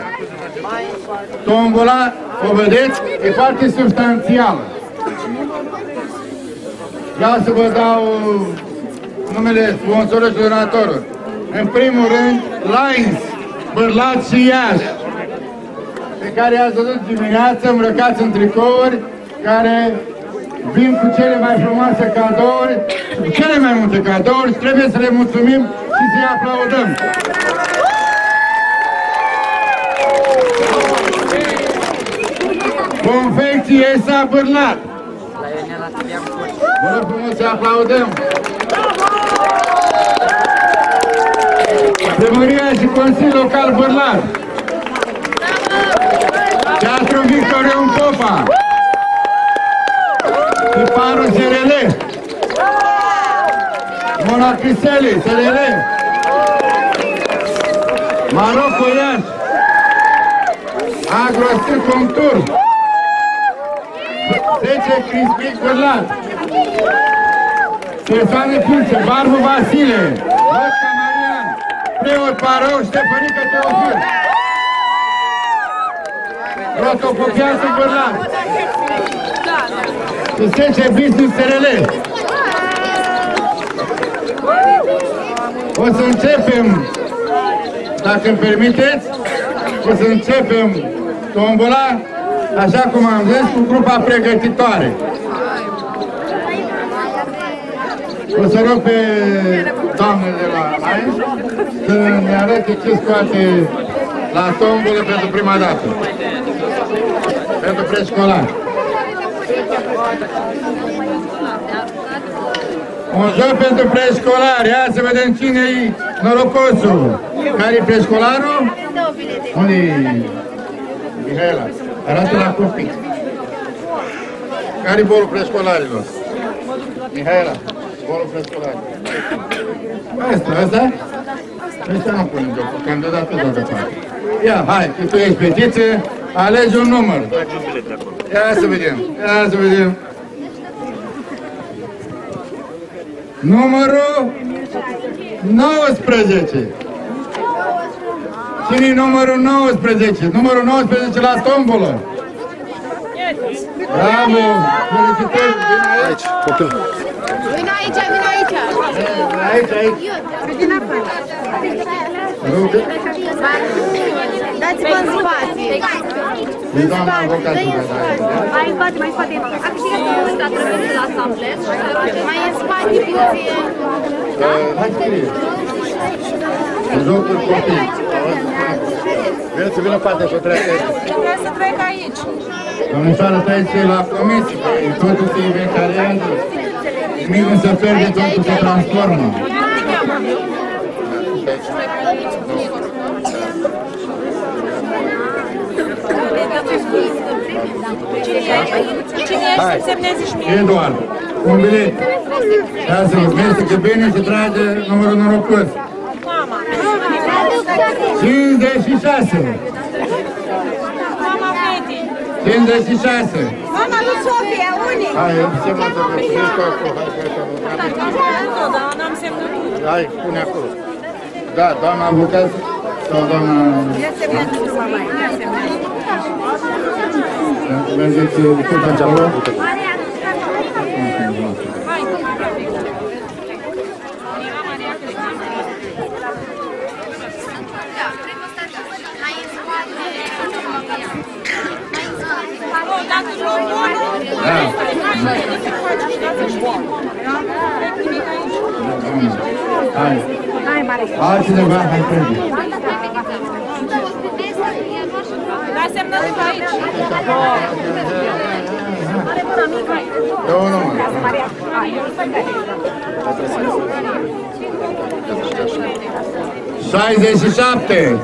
tombola, o vedeți, e foarte substanțială. Vreau să vă dau numele sponsorului și donatorul. În primul rând, Lines, Bărlat și Iași, pe care i-ați văzut dimineața îmbrăcați în tricouri, care vin cu cele mai frumoase cadouri, cu cele mai multe cadouri, trebuie să le mulțumim și să-i aplaudăm. Confecție s-a bârlat. Vă rog frumos să aplaudăm. Primăria și Consiliul Local Bârlat. Teatru Victor Ion Popa. Tiparul SRL. Mona Criseli, SRL. Maroco Iași. Agrostil Contur. 10 Crispic Bârlat. Persoane Pințe, Barbu Vasile. Lăsca Marian. Preot Parou, Ștefănică Teofil. Protopopiasul Bârlat. Și 10 Business SRL. O să începem, dacă îmi permiteți, o să începem tombola, așa cum am zis, cu grupa pregătitoare. O să rog pe doamnele de la AIS să ne arate ce scoate la tombolă pentru prima dată. Pentru preșcolar. Un joc pentru preșcolari. Ia să vedem cine e norocosul. Care e preșcolarul? Unde e Mihaela? Arată la copii. Care e bolul preșcolarilor? Mihaela, bolul preșcolarilor. Asta, asta? Ăsta nu pune jocul, că am dat atât de departe. Ia, hai, că tu ești petiție, alegi un număr. Ia să vedem, ia să vedem. Numărul 19. Cine-i numărul 19? Numărul 19 la tombolă. Bravo! Felicitări! Vino aici!
Vino aici, vino aici!
Aici, aici! Rugă!
Dați-vă în spate!
Și doamna avocatul vă da aici.
Mai în spate, mai în spate. A câștigat un tratament la Samples.
Mai în spate puțin!
Hai scrie! Jocul copii. Vreau să vină parte să treacă aici.
Trebuie să trec aici.
Domnișoară, trece la comisie, totul se inventariază. Nimic nu se pierde, totul se transformă.
Cine ești să-mi semnezi și mie?
Eduard, un bilet. Ia să vă vezi că bine se trage numărul norocos.
Mama.
56.
Mama Feti.
56.
Mama lui Sofia, unii?
Hai, eu se mă dă pe cu acolo. Hai, hai, hai.
Nu, dar n-am semnături.
Hai, pune acolo. Da, doamna avocat sau doamna...
Ia semnează tu, mama. Ia semnează.
Mergeți tot acolo.
Hai.
Mai în spate! Mai în spate!
Oh, dacă nu, nu, nu.
Da. Hai. Altcineva, hai trebuie.
Da semnătura aici.
Două număr. Șaizeci și șapte.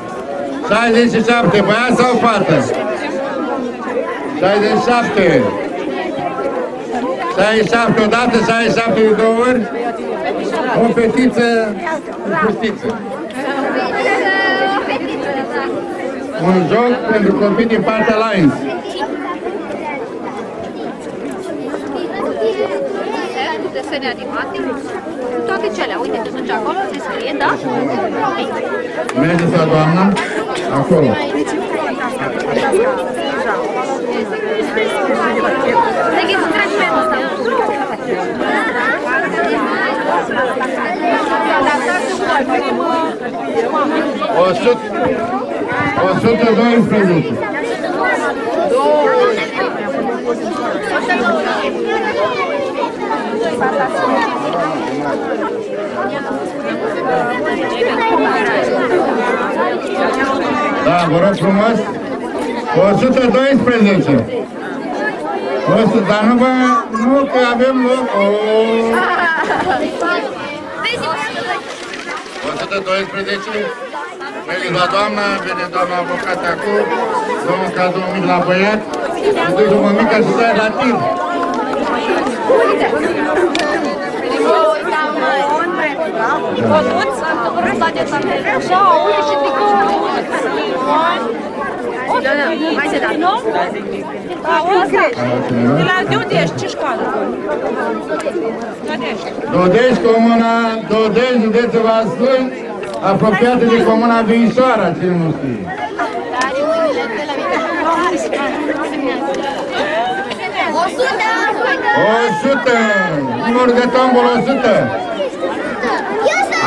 Șaizeci și șapte. Băiat sau fată? Șaizeci și șapte. Șaizeci și șapte odată, șaizeci și șapte de două ori. O fetiță cu pustiță. Un joc pentru copii din partea Lions.
desene animate, toate cele. Uite, te duci acolo, se scrie, da?
Mergeți la doamna, acolo.
Trebuie să treci pe ăsta.
O sută, o sută doisprezece. Da, vă rog frumos. 112. 100, dar nu vă... Nu, că avem loc. O, 112. Mergeți la doamna, vine doamna avocat acum, domnul cadou mic la băiat, și duci o mămică și stai la timp.
Căluț, Așa, uite și tricoul. Da, da, hai să dăm.
Da, unde De la de unde ești? Ce școală? De unde ești?
Dodești, comuna, Dodești, județul Vaslui, apropiată de comuna Vinșoara, cine nu știe.
O sută!
100, numărul de tombol 100.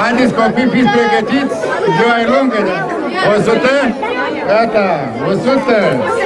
Haideți copii, fiți pregătiți, ziua e lungă. 100? Gata, 100.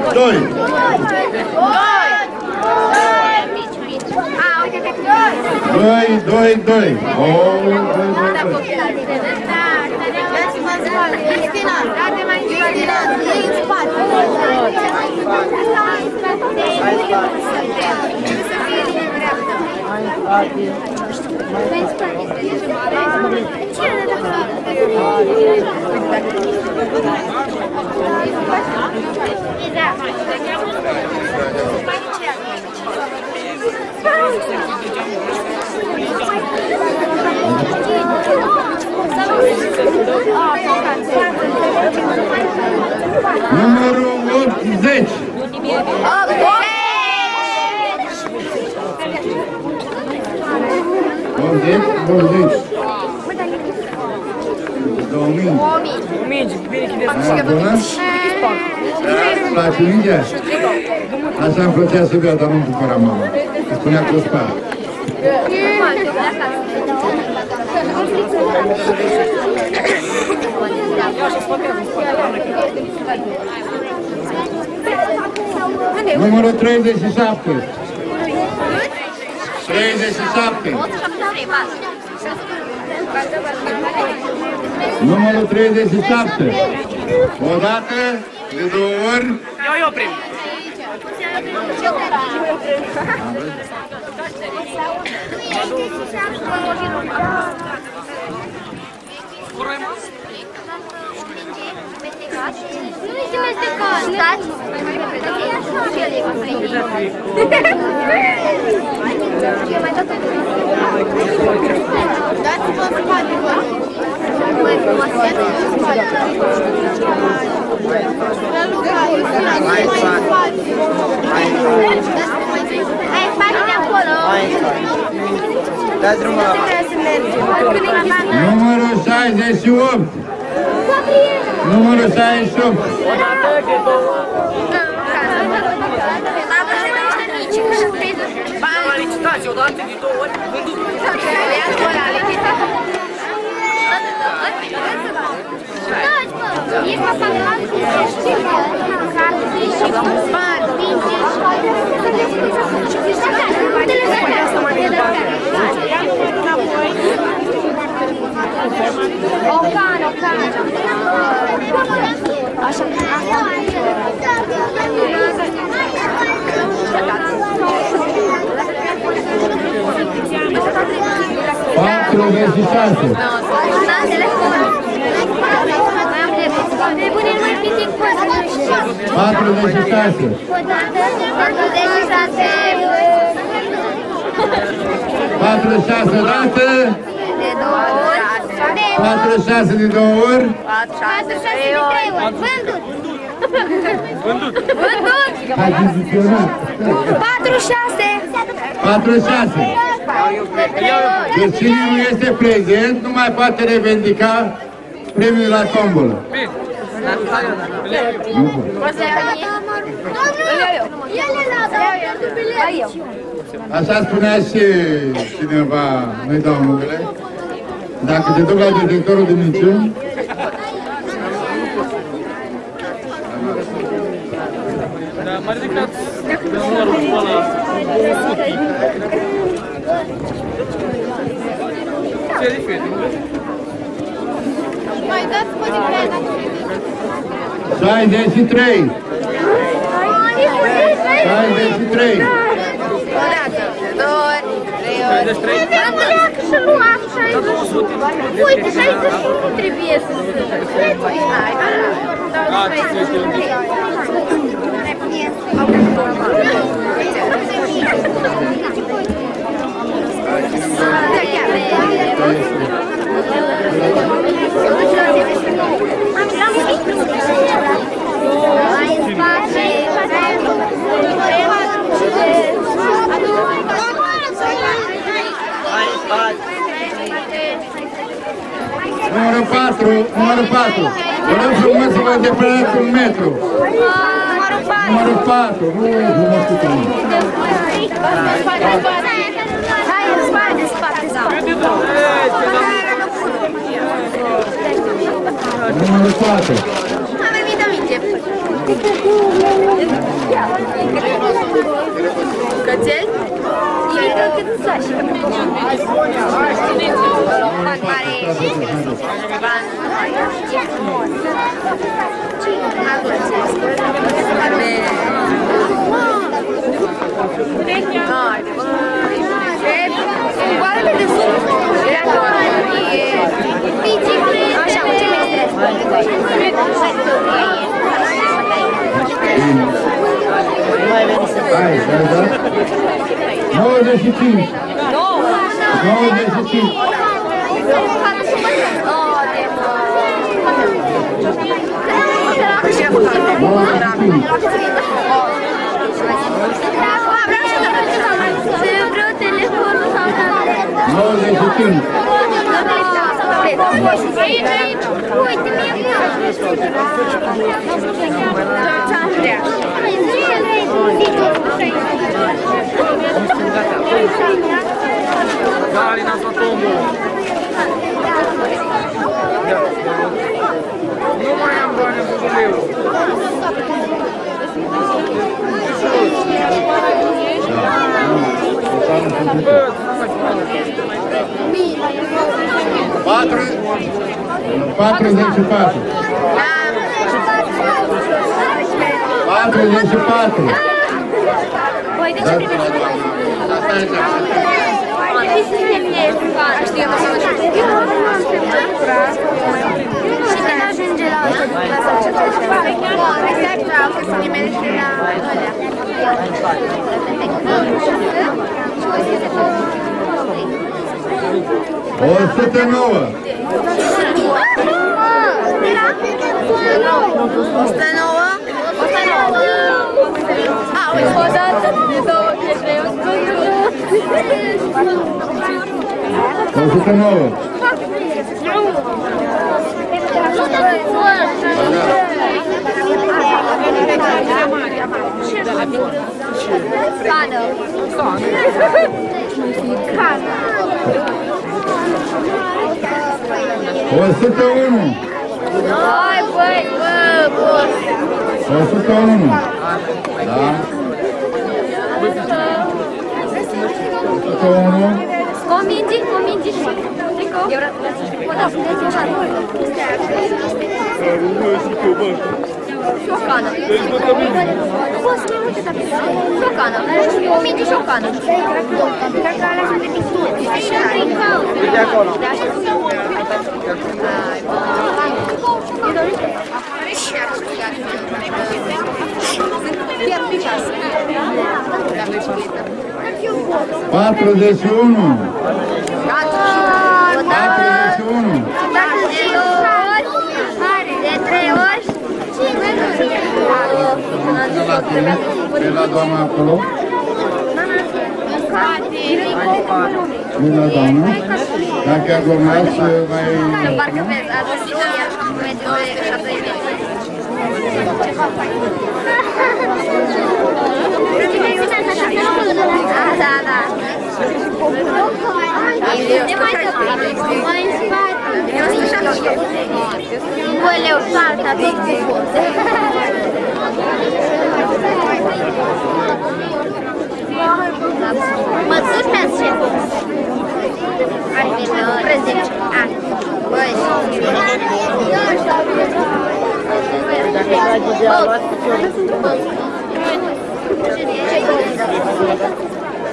doi, doi. Oh, doi, doi, doi.
Cristina, Cristina, e în spate.
Número Numărul 80! 80! 80! 80! Domini. Umid, bine chidez. Bună. La Turingia? Așa îmi plăcea să bea, dar nu-mi cumpăra mama. Îi spunea Cospa. Numărul 37. 37. Numărul 37. O dată, de două ori.
Eu, eu prim.
Nu este
Dați drumul la.
Numărul 68. Numărul 68.
La licitație, o dată de două ori, vândut.
Ești papagal cu carne și bani, Ocan, ocan. Așa.
Patruzeci și șase.
Nebunii nu mai fi timp să nu știu.
Patruzeci și șase.
Patruzeci și șase.
Patruzeci și șase odată.
De două ori. De
Patruzeci și șase de două ori.
patru, șase, de trei ori. Vândut. Vândut. Vândut.
Achiziționat.
Patru, șase.
Patruzeci și șase.
De trei ori.
Deci cine nu este prezent nu mai poate revendica premiul la tombolă. Nu pot.
Poți să veni? Ele la Hai eu.
Așa spunea și cineva, nu-i dau numele, dacă te duc la directorul de minciuni,
Mă ridicați de numărul ăla cu cutii. Ce diferit?
Mai dați pe din grea dacă
63! 63!
63! ori, de trei ori.
Mă
pleac și nu am 60. Uite, 61 trebuie să sunt. Păi, hai,
hai, hai. Dau 61. Frumos să vă deplasați un metru.
Numărul 4.
Numărul 4, nu frumos cu tine.
Hai, în spate, spate, spate.
Numărul 4.
Am venit aminte. Cățel? E că cât sași. Lopan mare. Ban. E frumos. Guarda de sus. Așa, ce mai
Hai, da, da. 95. 95.
Vreau telefonul sau tabletă.
95.
Aici, aici. Uite, mie Ce-am vrea?
Da, Alina Sotomu. Nu mai am bani în buzul meu. Bă,
Patru. 44. 44.
Păi, de ce trebuie să
Asta e așa.
Trebuie să ne fie Știu, mă să Și când ajunge la clasa ce Exact, că să ne merge la alea.
O 109.
109? 109. A, uite, o dată, de două, de trei, o
O 109.
Cană. Cană.
O 101.
Hai, băi, bă, bă.
O 101. Da. 101.
Comingi, comingi și Rico. Eu vreau să Și o cană. Poți să mai multe dacă Și o cană. O mingi și o cană. Și un trincău.
Uite acolo.
Hai, Chiar pișas.
41.
Gata.
41.
Dacă de două ori, de trei ori,
De la doamna acolo. De la doamna. Dacă aglomerați, mai...
Parcă vezi, a găsit ea așa cum merge de șapte vieți. Da, da, da. Ne mai dă mai în spate. Eu sunt așa. Oleu, salta tot cu forță. Mă duci pe ce? Prezent. Ah, băi.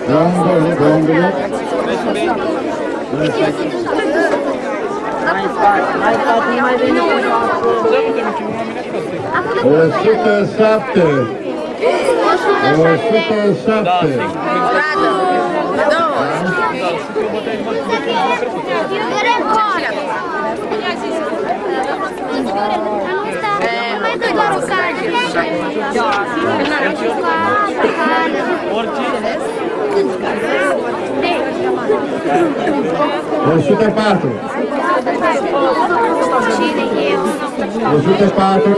Domnule, domnule.
107 107 Da, Orice. 104 Tirem eu, não.
Hoje parte.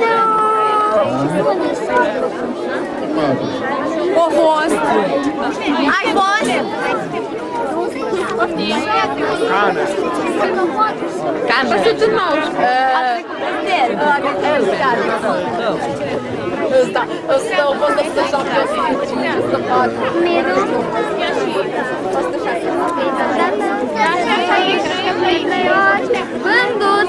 Não. O rosto. Ai,
Cara. Cara. Canas. Passou
tudo mal.
Uh, fost?
Cană. Sunt în nou. Ăsta, ăsta a fost 107, 104.
Vândut!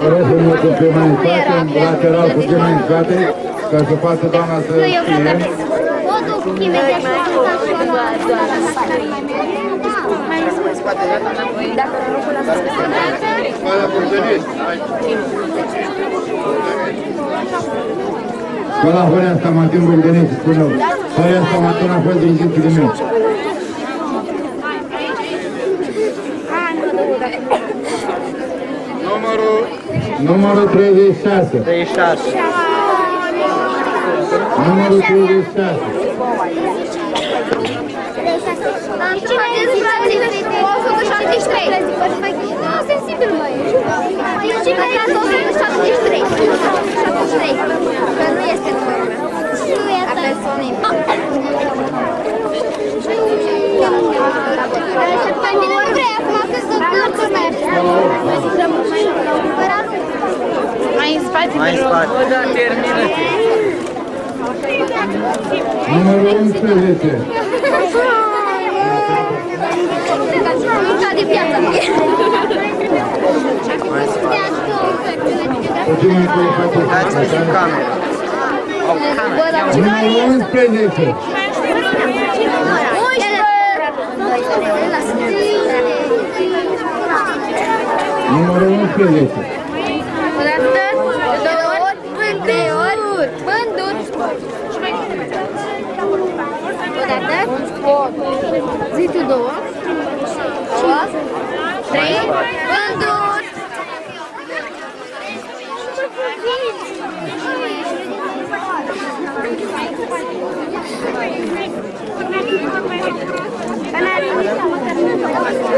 Vă rog frumos un pic mai în spate, în lateral puțin mai în spate, ca să poată doamna să
Nu, eu vreau
fie.
dacă o duc imediat și o Dacă nu rugul la
Scoala portărit. Scoala Horea Stamatin Bogdăneț, spun eu. Horea Stamatin a fost din dinții meu. Numărul, numărul 36.
36.
Numărul 36.
Cine e frații? 173. Nu, sensibil, măi. Cine e 173? 173. Că nu este numărul meu. Nu e a persoanei. Pe mine nu vrei acum că să nu mergi.
Mai în spate,
Mai în
te rog.
spate.
O, da, termină-te.
Numărul 11.
Munca de piață.
Dați pe
Numărul 11.
Zi tu două, două, trei, vândut.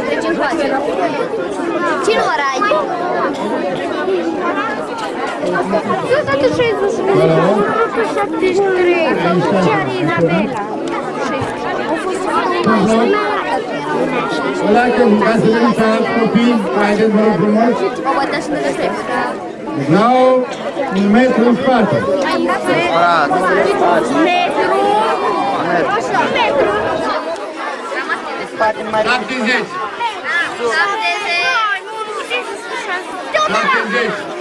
Treci în față. Ce număr ai?
Eu dată 60,
Ăla, mă?
73, ce are Izabela?
Ăla că ca să vedem să alți copii, haideți vă rog frumos,
O bătă și nu găsesc.
dau un metru în spate.
Metru. Metru.
70. 70.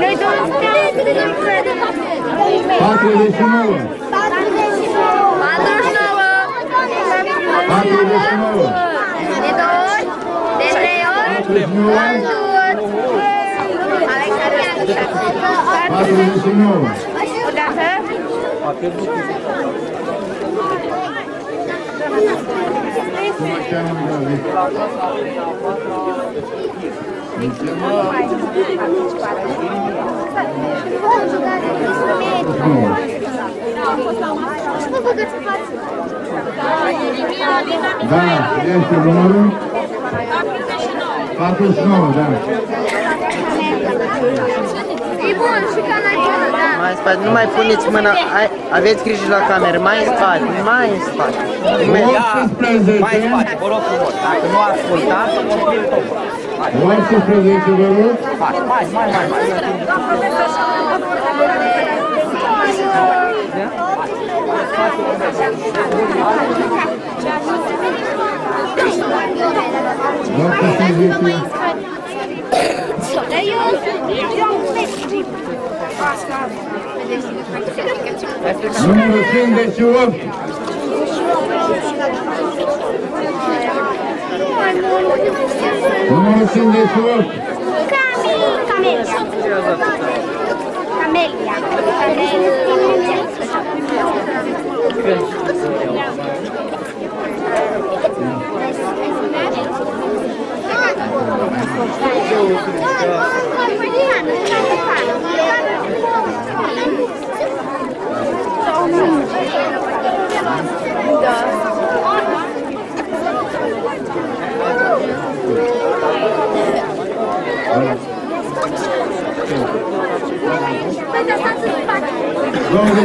Noi două
49. 49.
De
David? Da, este numărul? 49, da.
e bun și canadiană, da.
Mai în spate, nu mai puneți mâna, ai, aveți grijă la cameră, mai în spate, mai în spate. Imediat.
18.
Mai în spate, vă rog frumos. Dacă nu ascultați, o să fie tot.
18, vă rog.
Hai, mai, mai, mai, mai.
Número 58. Número 58.
Camille.
Camélia.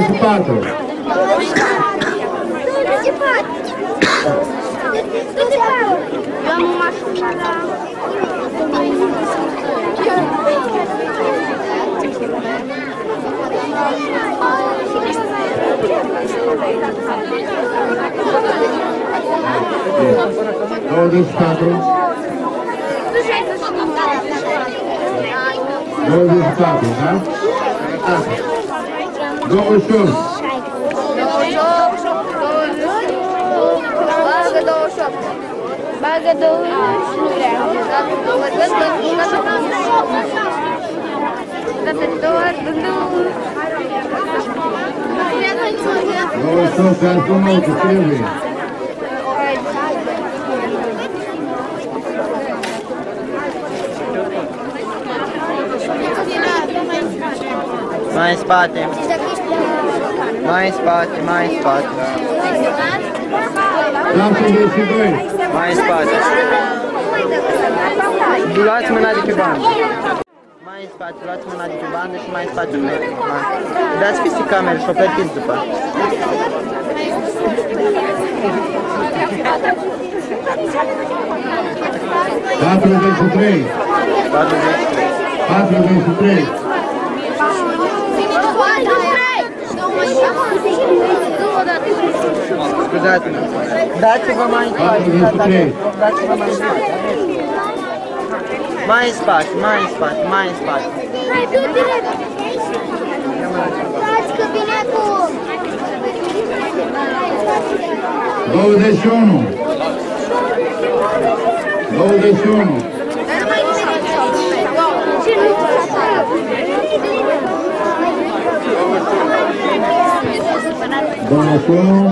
Și patru.
Eu am o mașină la...
Douăzeci și patru. Douăzeci și patru, da? Douăzeci
Bagă 28. Bagă 20. Nu vreau. Bagă 20. Dată două ori, două.
Douăzeci și opt, ca să nu că trebuie.
Mai în spate, mai în spate, mai în spate,
72.
mai în spate. Luați mâna de pe bandă. Mai în spate, luați mâna de pe bandă și mai în spate un metru. Mai. Dați peste cameră și o pertiți după.
Patruzeci și trei.
43.
Patruzeci și trei.
Scuzați-mă. Dați-vă mai în
spațiu,
dați-vă mai în spațiu. Mai în spațiu, mai în spațiu, mai în spațiu.
Mai du direct. Dați că vine cu...
21. 21.
21.
Donación.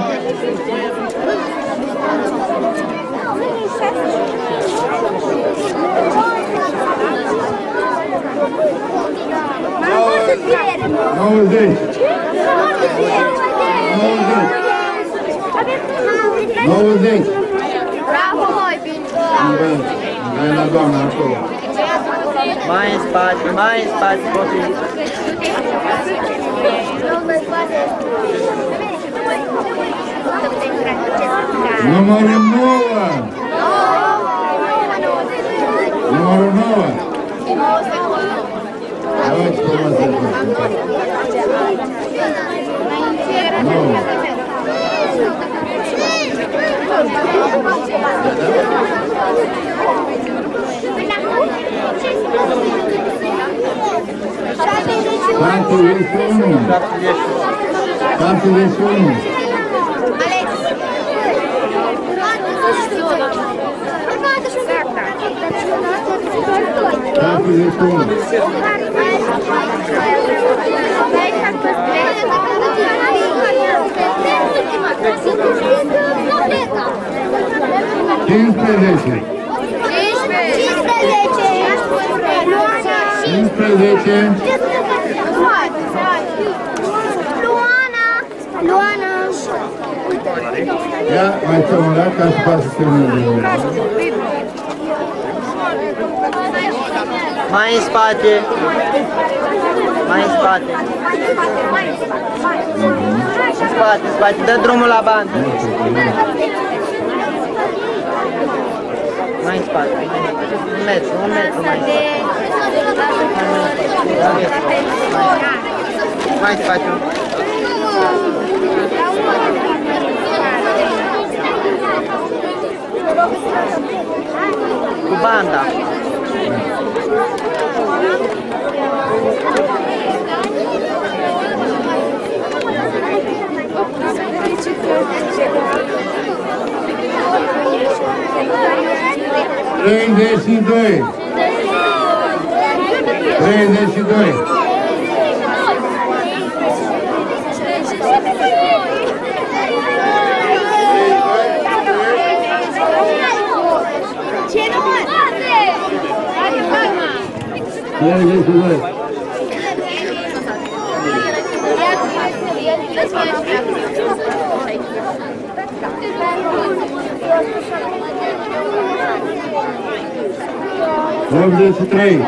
Não usei. Não usei.
Bravo, Robin. Não
vai, não vai na
dona, não spate, mai în spate, copii.
Numărul 9. Numărul 9. 71. 71. Cincisprezece. Cincisprezece. 15.
Luana! Luana!
Ia, mai ți un dat ca să poată să termină.
Mai în spate. Mai în spate. În spate, în spate. Dă drumul la bandă. Mai în spate. Un metru, un metru mai în spate. Mai în
Três desses dois.
Três desses
dois. Três desses dois. 83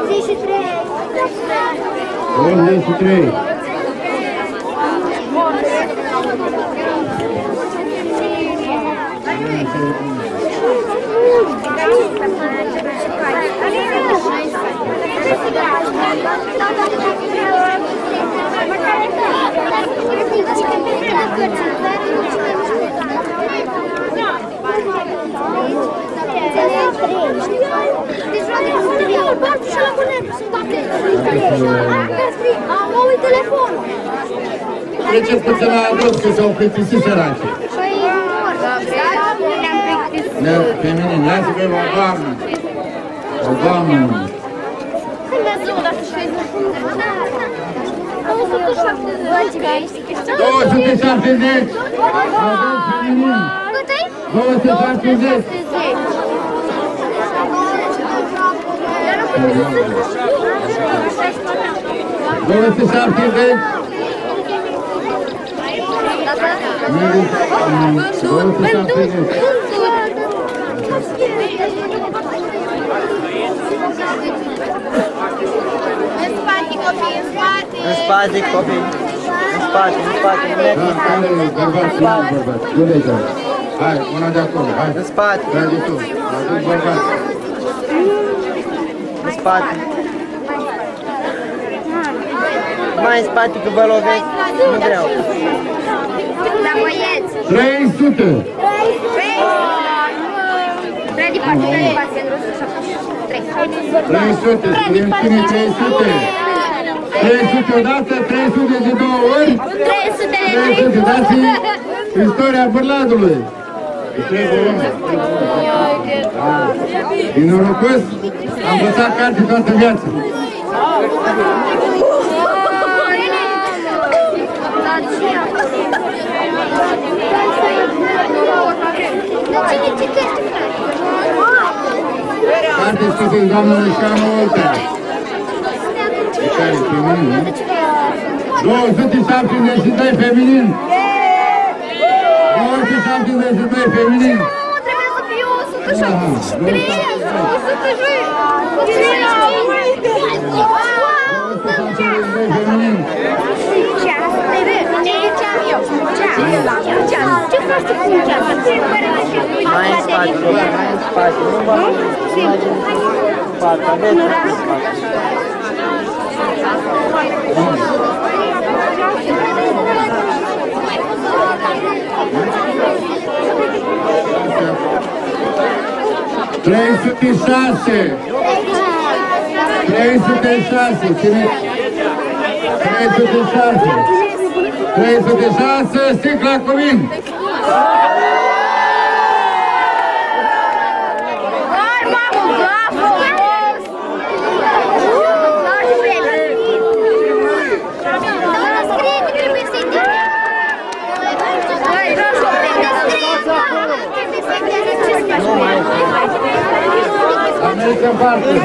83
83
Thank you trei.
Am uit telefonul.
Treceți puțin la adus, că s-au plictisit săracii.
Păi, nu,
Ne, pe mine, lasă pe o doamnă. O doamnă.
Când ați zis, dar să știți,
270. Adus feminin.
Cât e?
270. Două să șaptezeci. Două să șaptezeci.
În spate, copii, în spate.
În spate, copii. În spate, în spate, un metru.
Da, care bărbați, nu bărbați. Du-le aici. Hai, una de acolo, hai.
În spate,
Hai de tu. Aduc bărbați.
în spate. Mai în spate că vă lovesc, nu vreau.
La băieți.
300.
Prea departe, prea departe, pentru 173.
300. Scriem cine 300. 300 odată, 300 de două ori.
300 de
300. Dați istoria Bârladului. Îi trebuie lume. E norocos, am învățat carte toată viața.
Dar cine citește,
Carte studiu, doamna Leșanu Oltea. E care, feminin, nu? 272 feminin. 272 feminin.
Trebuie să fie 173,
272 feminin.
Ce faci tu cu ceasul?
Mai în spate, mai în spate. Nu vă mai în
306 306 Cine? 306 306 Sticla Comin American Party.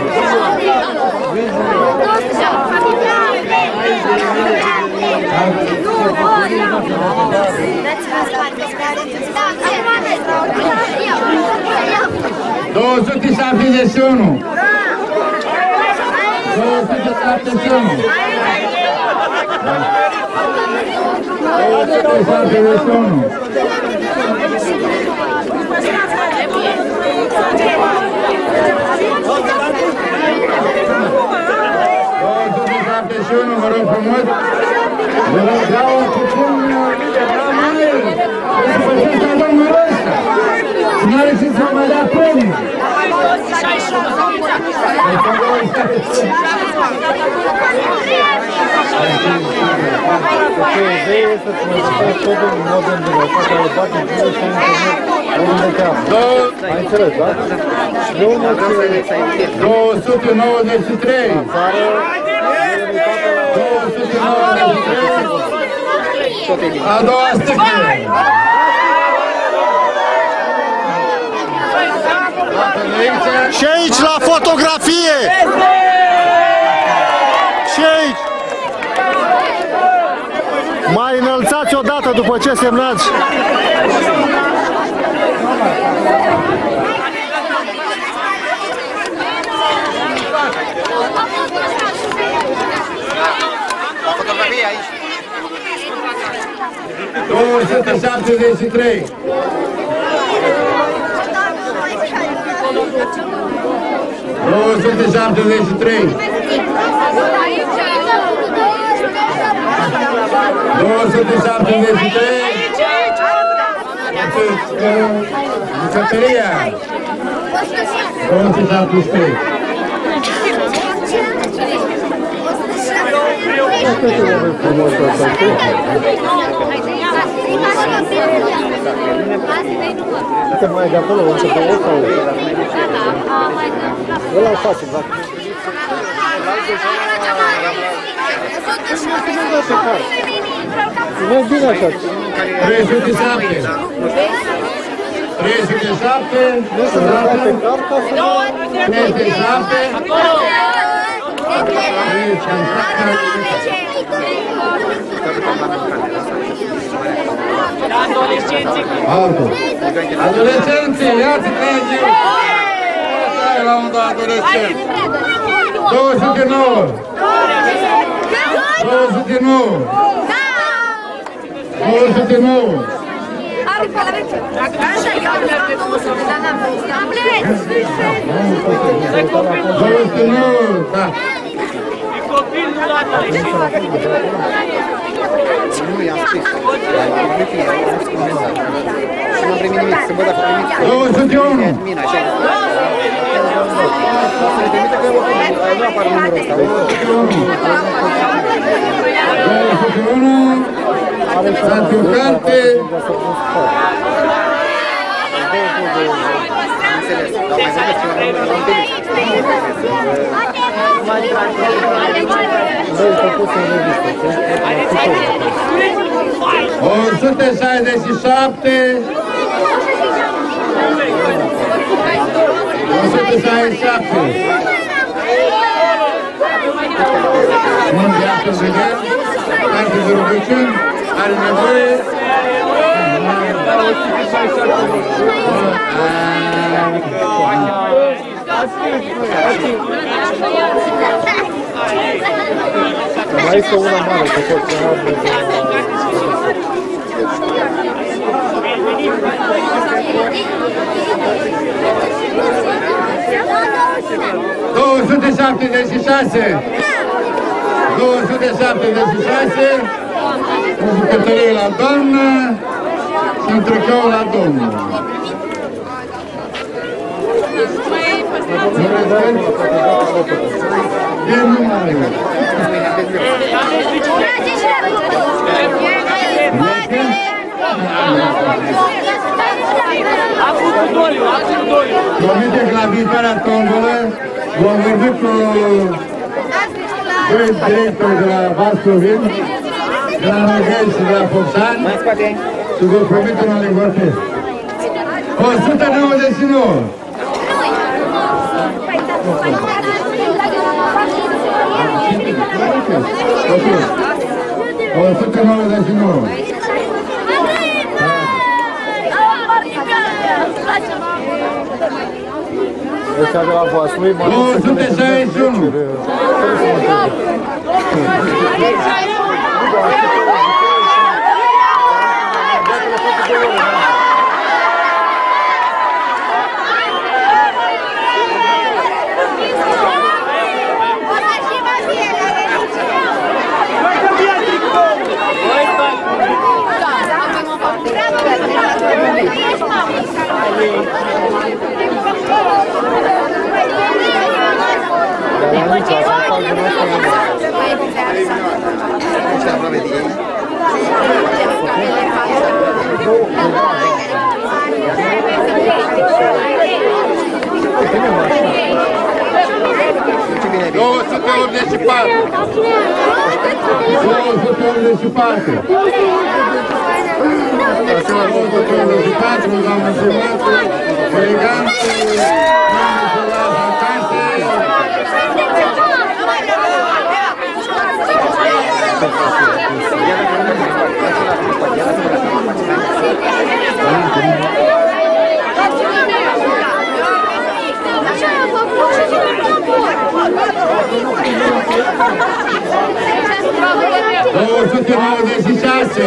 Dozu ti sapi desunu. Dozu ti sapi desunu. Dozu ti sapi desunu. 21, vă rog frumos. Vă rog, dau puțin ceva mai. Să faceți la domnul ăsta. Să nu are ce să mă dea pom.
Să vei să-ți mă tot în mod îndrăgat, să-l bagi în jurul și în jurul de urmă ce
293. 293. A doua sticlă.
Și aici la fotografie! Și aici! Mai înălțați o dată după ce semnați.
Fotografie aici.
273. 273. 273. Bucătăria. 273.
Uite mai de acolo, o să vă urcă. Ăla o face, da. Nu e bine așa.
307. 307.
Nu se date carta să nu...
307. Altul. Adolescenții, ia-ți Dumnezeu! Asta e la un adolescent. 209. 209. Forza de novo. Vamos continuar.
Copil nu
Nu, i-am scris. Nu fie, am scris mesaj. Și n-am primit nimic, să văd dacă primiți.
201.
Admin, așa. Să ne trimite că nu apare numărul ăsta.
201. Pentru carte.
Înțeles, dar mai ziceți că l-am
O 167. 167. Nu viață vedem. Carte de rugăciuni. Are nevoie.
Mai este una mare pe tot ce am
276. 276. O bucătărie la doamnă și un tricou la domnul. E numai. Promite că la viitoarea tombolă vom vorbi cu doi directori de la Vascovin, de la Năgăi și de la Foxani și vă promit un alegorte. 199. Ok. 199.
Ăsta de la Vaslui, mă
261.
Ce vine.
284. 284. 284, doamnă semnată, elegant, doamnă de la vacanțe. Două sute nouăzeci și șase. Două sute nouăzeci și șase.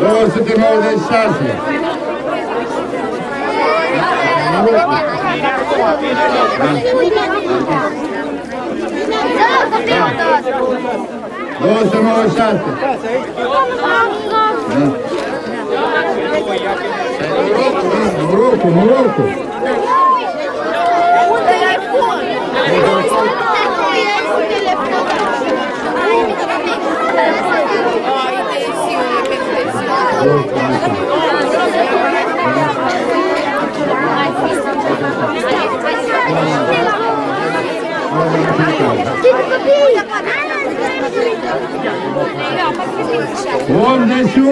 Două sute nouăzeci și șase. Norocul, norocul. Optzeci și unu. Optzeci și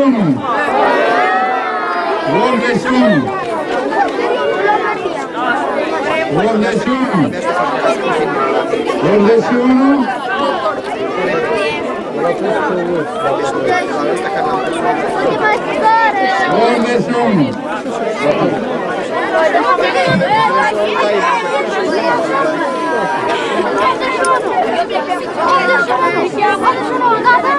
unu. Optzeci și unu. Optzeci și unu. Optzeci și unu.
Acum avem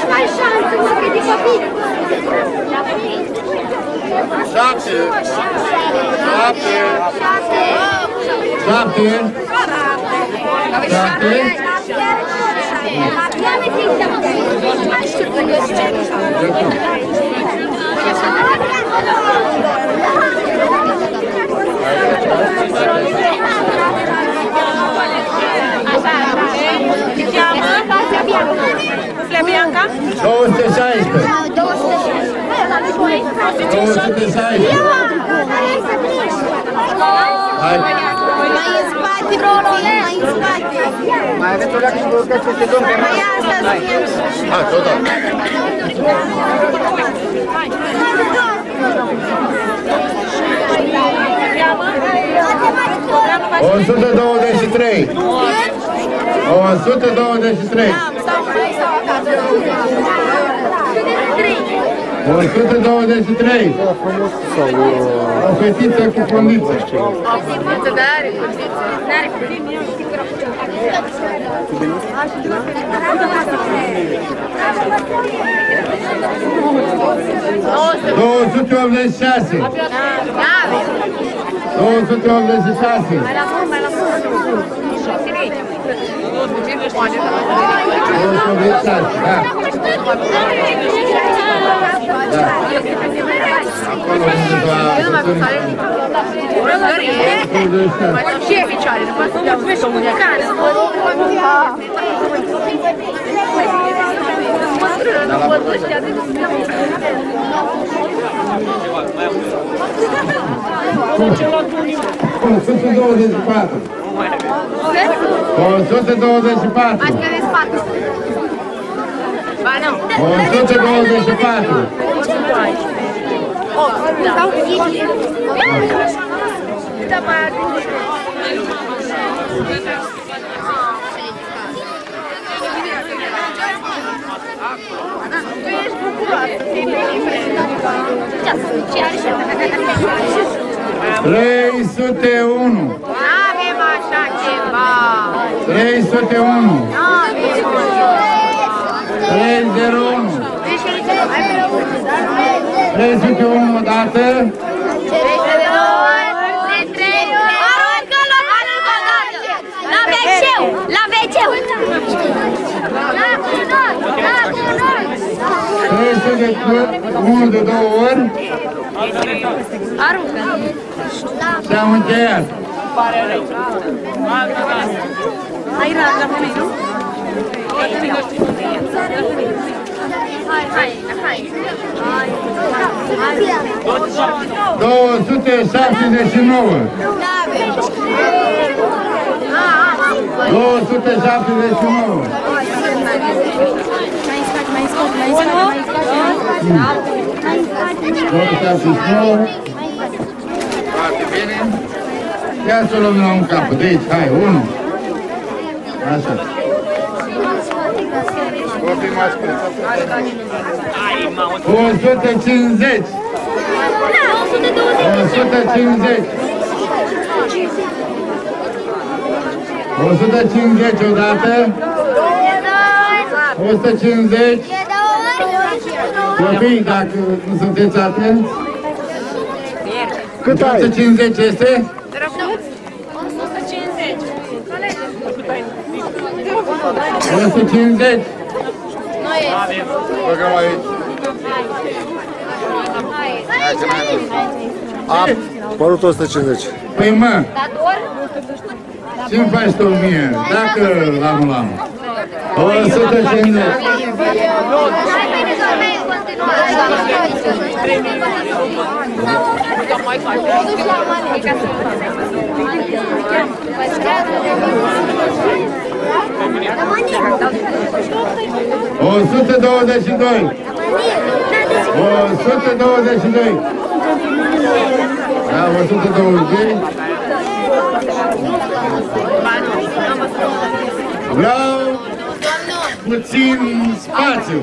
și mai șanse, mă, că de copii.
Șapte. Șapte. Șapte. Șapte.
Flebianca?
216. 216. Hai.
Mai în spate, puțin, mai în spate.
Mai aveți o leacă și vă urcați peste domn.
Mai asta spuneam.
Hai, tot da. O 123. O 123. O 123. O fetiță cu condiție. Două sute optzeci și șase. Două sute optzeci și șase. Două sute optzeci și șase, da. Da. Acolo unde va
Ce picioare? Nu poți să dau pe care? Nu pot ăștia de
O 124. O 124.
Acho că aveți 4. pato.
nu. 124.
8. pato. 5. Da, ba, Tu ești bucuroasă,
ți-ai venit Ce-a
spus? Ce 301
301 301 odată
1
de 2 ori.
Aruncă. Și am încheiat.
Trei sute unu odată.
La wc La wc
Trei sute unu de două ori.
Aruncă.
Și am încheiat.
Hai, rada, mami, nu? Hai, hai, hai. Hai.
279. 279. Foarte bine. Ia să o luăm la un capăt. De aici, hai, unu. Așa. Copii masculini. 150. 150. 150 odată. 150. Copii, dacă nu sunteți atenți.
Cât ai?
150 este? 150. Băgăm aici.
A părut 150.
Păi mă, ce-mi faci tu mie? Dacă l-am, l-am. 150. O 122. O 122. Da, 122. Vreau puțin spațiu.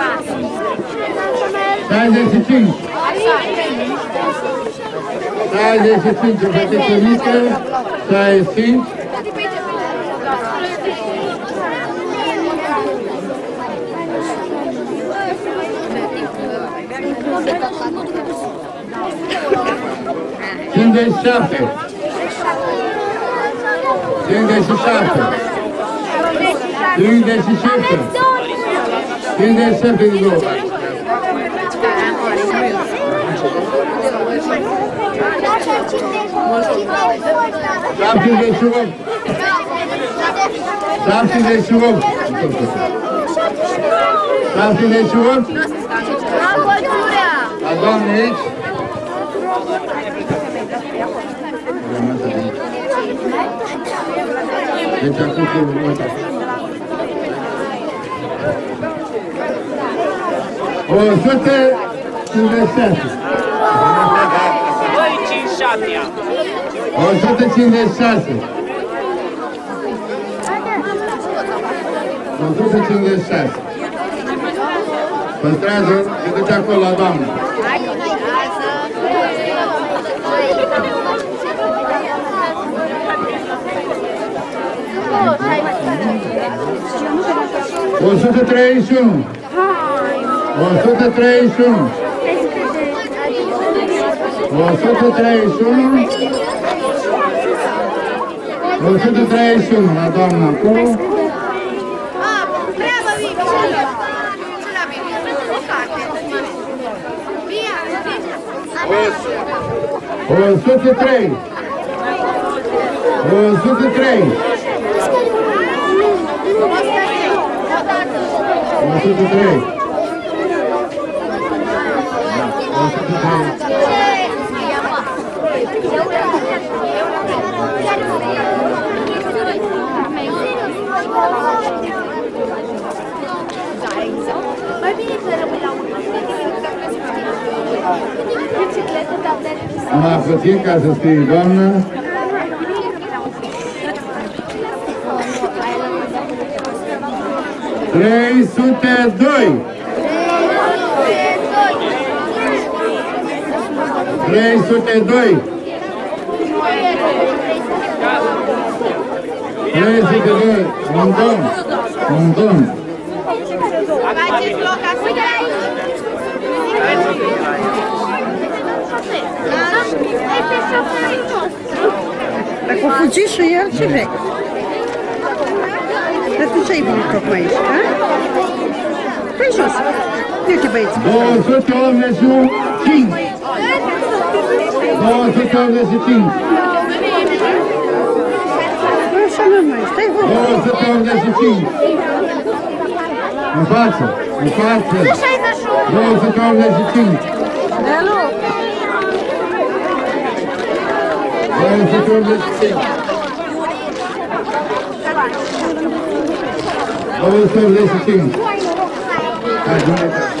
35. 35 Fătătărică, 35. Cincizeci șapte. Cincizeci șapte. Cincizeci șapte. Cincizeci șapte din două. Șaptezeci și opt. Șaptezeci și opt. Șaptezeci și opt. La doamne aici. Deci acum să vă O sută cincizeci și șase.
Băi, 5 ia.
156. 156. Păstrează, se duce acolo la doamnă. O sută treizeci și unu. O sută treizeci și unu. O sută treizeci și unu. O sută treizeci și unu la doamna acolo.
Treabă, Vivi! Ce la Vivi? O carte. Via,
O sută trei. O sută trei. Una soție ca să scrie doamnă. Trei
sute doi. 302. dois. Um dois. Vai deslocar.
Cuida aí. Tá confundindo e eu te vejo. Refugei muito com isso, tá? Preciso. Niech będzie. Bo co to
mezu? King. Asupra
Dacă a fugit și el, ce vrei? Dar tu ce ai venit tocmai aici, ha? Pe jos. Uite băieți.
285. 285.
Așa nu mai, stai vorba.
285.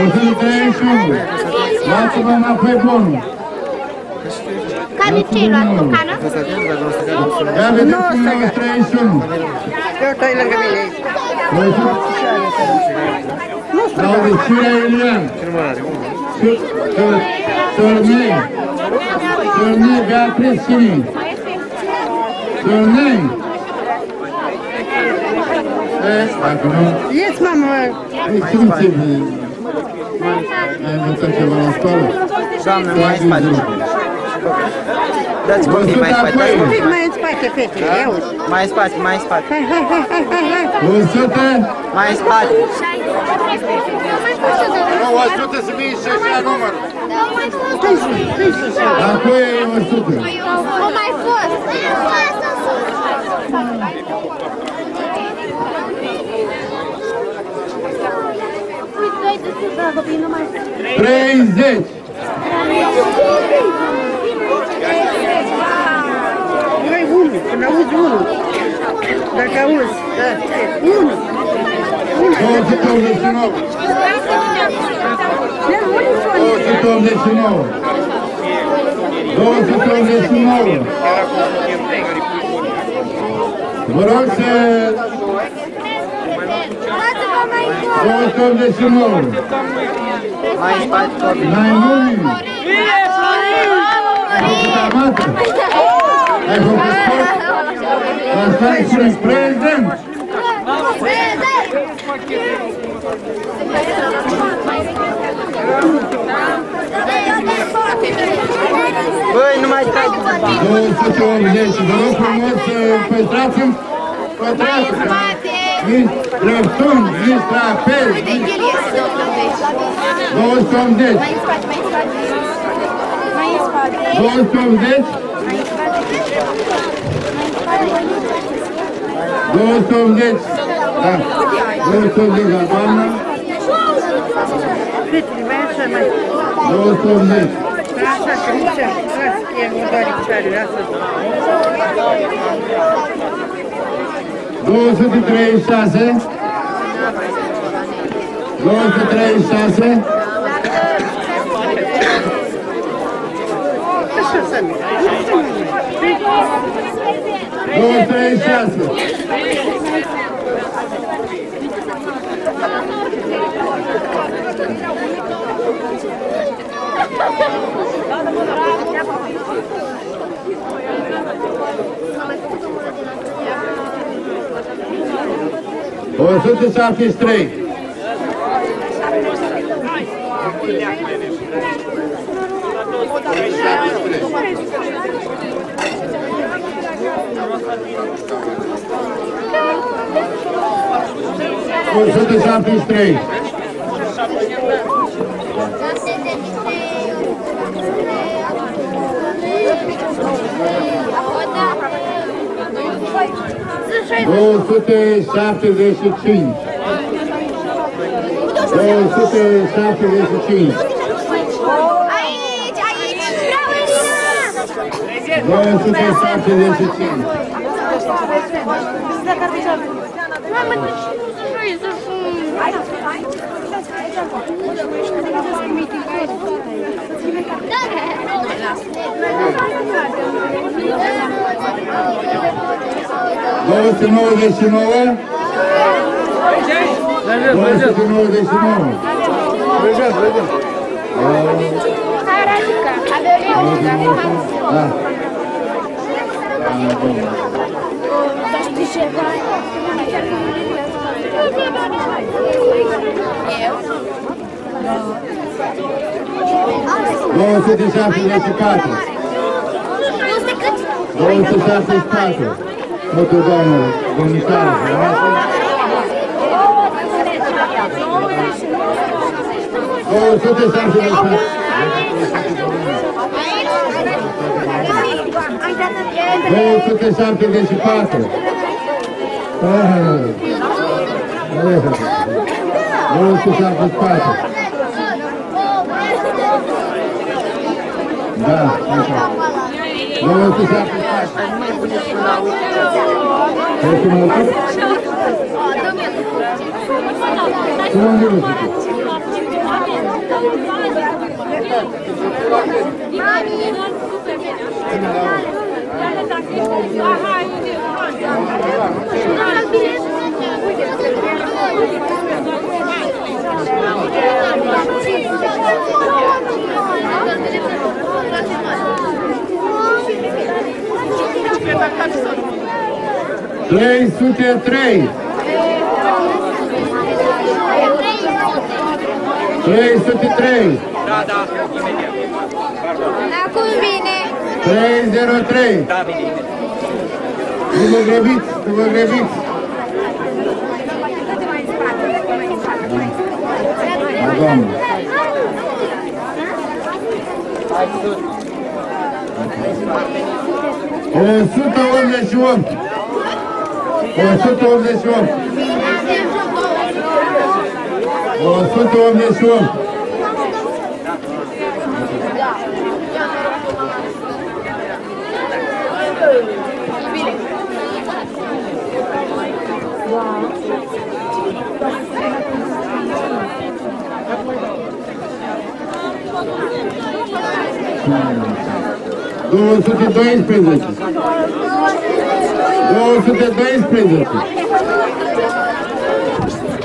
ar fi 131. Numai tobul 131 acum. 131. Luați-vă înapoi bunul.
Care ce-ai luat cu cană?
Ia vedeți cum e 131.
Eu stai lângă mine aici.
Laudicirea Ilian. Tornei. Tornei Beatrice Chini. Tornei. Eh, dacă nu,
Ieți, mamă.
ei simți Ai învățat ceva la școală?
Doamne, mai în spate. Dați un pic mai în spate, dați
Un
un
pic
pic.
mai în spate, fetele, ia uși.
Mai în spate, mai în spate.
Hai, hai, hai, hai, hai, hai.
100,
Mai în spate.
Nu, 100 să fie și așa numărul.
Au mai fost.
Acum e 100.
Au mai fost.
Treizeci.
Mai unul, când auzi unul. Dacă auzi, da, unul.
289. 289. 289. Vă rog să... 289.
Mai în spate.
N-ai mult. Ai făcut armată? Ai făcut sport? Asta e și prezent.
Băi, nu mai tragi.
280. Vă rog frumos să păstrați-mi pătrați. Nici dreptuni, nici trapezi, nici 280. 280. 280. Da. 280 la doamnă.
Fetele, mai așa, mai.
280.
Așa, că nu se lasă, că e următoare picioare, lasă.
236. 236.
Așa, să nu.
236. O sută șaptezeci și trei. O sută șaptezeci și trei. 275. 275.
Aici, aici,
vreau 275.
Mamă, de ce nu se joie să
fie? 29, 29. 29, 29. Beijar, beijar. Caraca, adorei o lugar. Ah. Ah, bom. Gosto de chegar. 264. 264. Totul domnul, domnișoară, frumoasă. 264. Ai dat 274. Non ci siamo buttati. Da, non ci siamo buttati. Perché non ci siamo buttati? Mami! Aha, 303 303
Da, da, imediat
Acum vine.
303
Da, vine.
Nu vă grebiți, nu vă grebiți doamnă. O 188. O 188. doze de dois presentes. doze de dois presentes.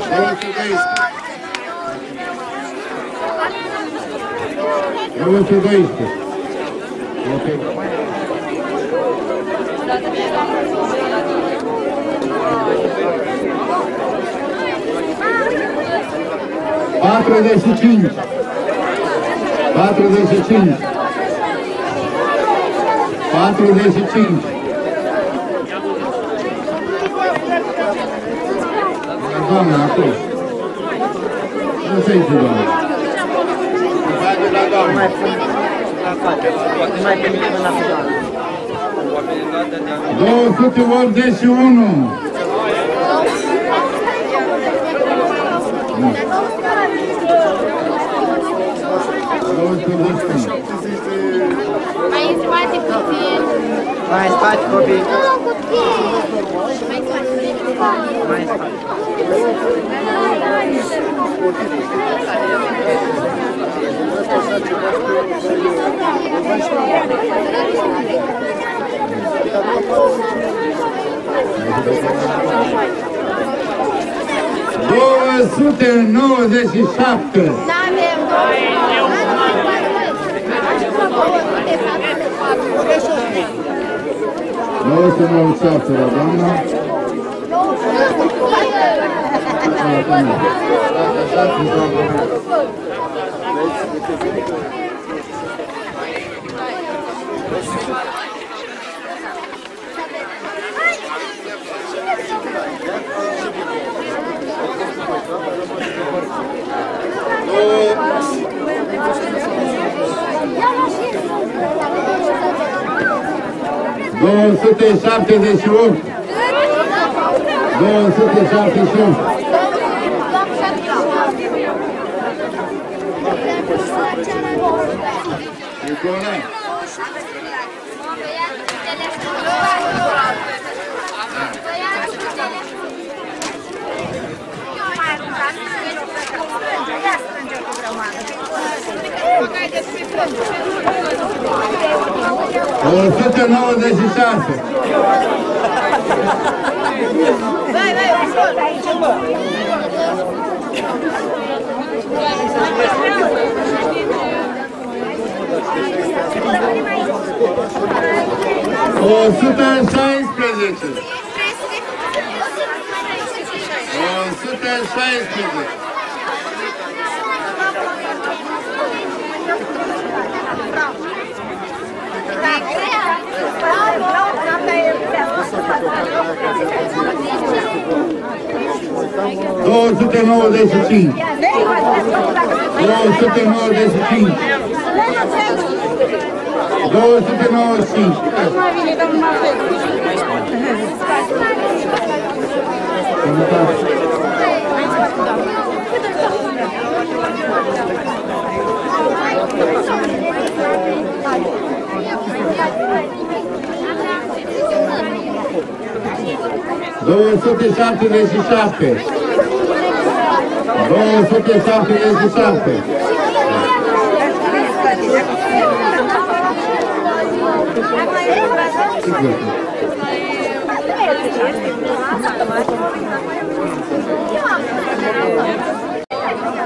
doze de dois. doze de dois. Ok. Quatro desse quinto. 45. 45. Doamne acolo. Nu se intru, doamna. Haide la doamna.
Mai pun. Mai pun până la doamna.
281. Nu.
Mai în spate puțin.
Mai în spate, copii.
Nu, copii. Mai în spate.
Mai în spate.
Două sute nouăzeci și șapte. Давай ты научаться, Радана. Я 278 278 Nicolae Yes. 196.
Vai, vai, ușor, aici, bă.
O sută șaisprezece. O sută șaisprezece. 295 295 295 Thank you. 277
277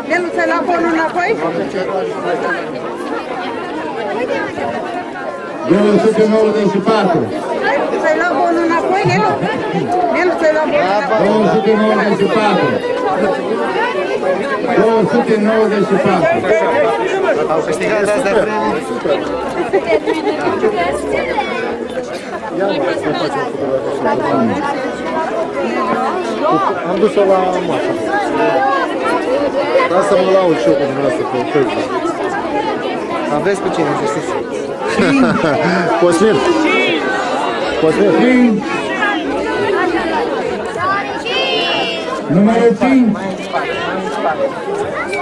Denuțe la bonul înapoi?
Două sute nouăzeci și patru.
Ți-ai luat bonul înapoi, Nelu? Nelu, ți-ai luat bonul înapoi?
Două sute nouăzeci și patru. Două sute nouăzeci și patru.
Au câștigat de astea premii.
Am dus-o la masă. Lasă mă laud și eu cu dumneavoastră pe Facebook.
Aveți cu cine, să știți.
Cosmin. Cosmin.
Numărul 5.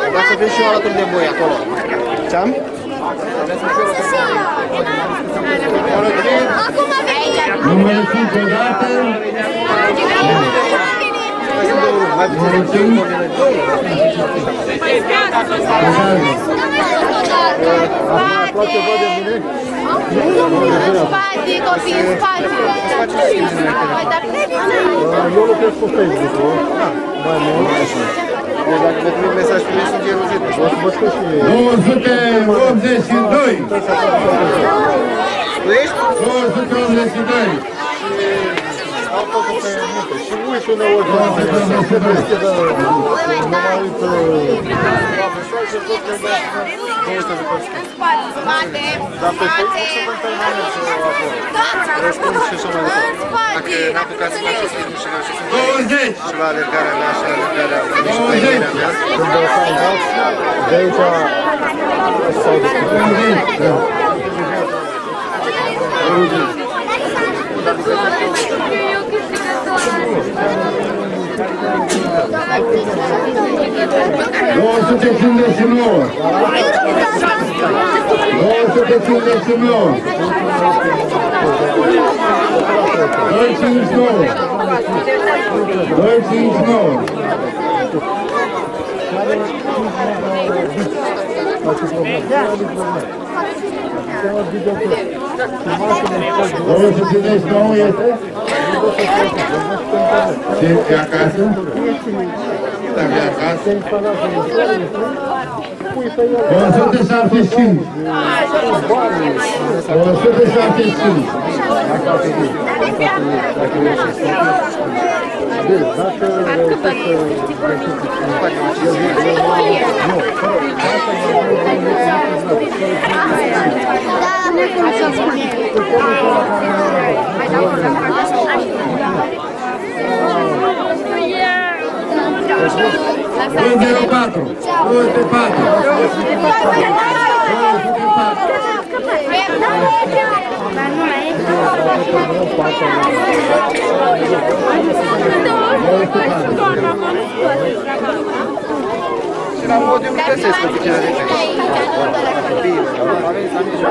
Vreau să fiu și eu alături de voi acolo. Ce-am?
Acum a venit.
Numărul 5 odată. Numărul 5.
Acum ceva de mine?
În spate, copii, în spate. Păi, dar
Eu lucrez cu Facebook-ul. Mai mult.
Deci dacă vă trimit mesaj pe Messenger, o zi.
O să vă scriu și mie.
282.
Tu ești?
282
dau totul pe minte. Și uiți uneori la se deschidă, mă mai uit
la mesaj și tot când dea 200 de părți.
Dar pe Facebook se vând permanent și acolo. Răspund și așa mai departe.
Dacă n-a apucat să facă spinul și la
și
și la alergarea mea și la alergarea mea.
Când o să-mi dați, de aici s-au discutat.
Thank you. 57 27 Дайте им снова. Дайте им снова. Да. Cinci nouă. Doi cinci nouă. Două sute cincizeci nouă este? Ce e acasă? Dacă e acasă. 175. 175. Doi zero patru. Doi zero patru.
Și la mod eu nu găsesc pe cine de ce. Copiii, aveți amici.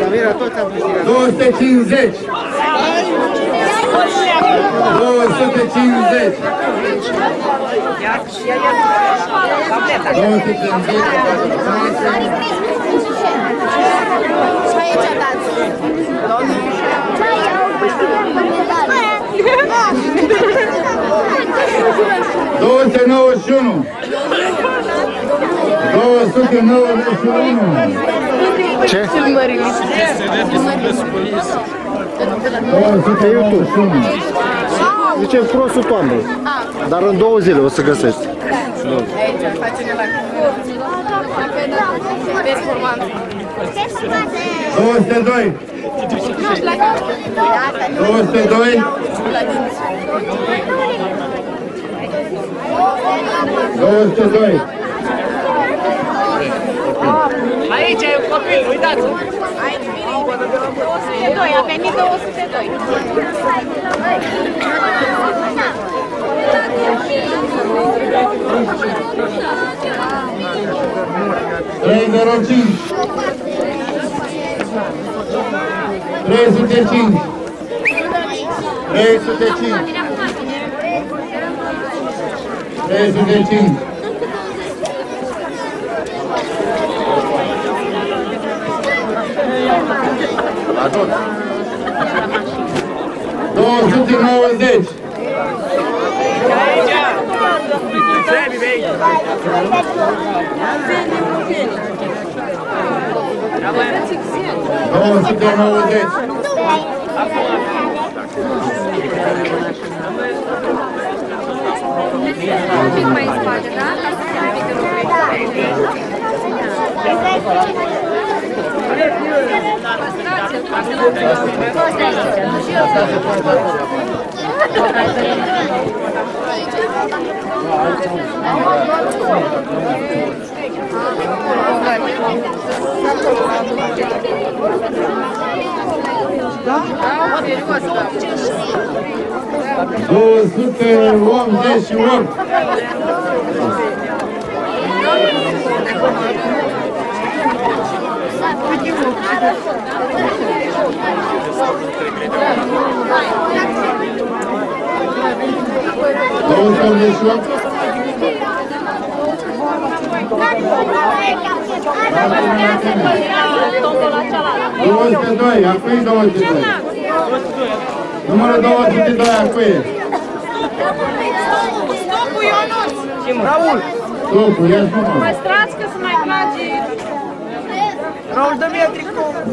Samira, toți am câștigat.
250. 250. 291. 291.
Ce?
291.
Zice prostul toamnei. Dar în două zile o să găsești.
Aici, face la Performanță.
202. 202. 202.
Aici e un copil, uitați-vă!
Aici vine 202, a venit 202.
Três zero cinco. Três sete cinco. Três sete cinco. Três sete cinco. La
toți. 290.
Baby, baby. Tamam,
şimdi devam edeceğiz. Bilmeyiz fayda da. Nasıl bir durum?
288 Thank you. 22, acuie 22. Numărul 22, acuie.
Stopul Ionuț!
Raul!
Stopul, ia-și
Păstrați că să mai
plage...
287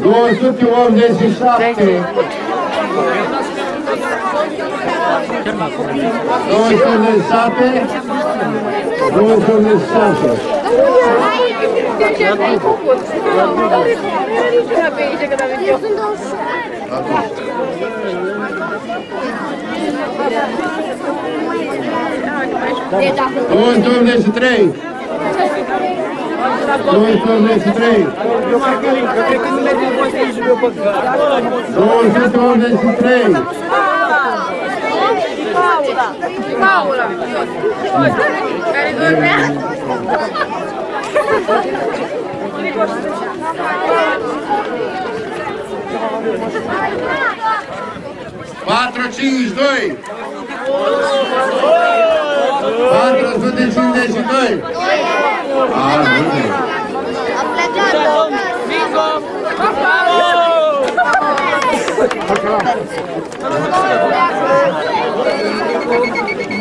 287 287 293 2, 2, 3.
Eu queria que me leve depois que meu pagar. 2,
2,
3. Paula!
Querem dormir? Quatro, tins, dois! 452. A, bine.
Am plecat,
Bingo!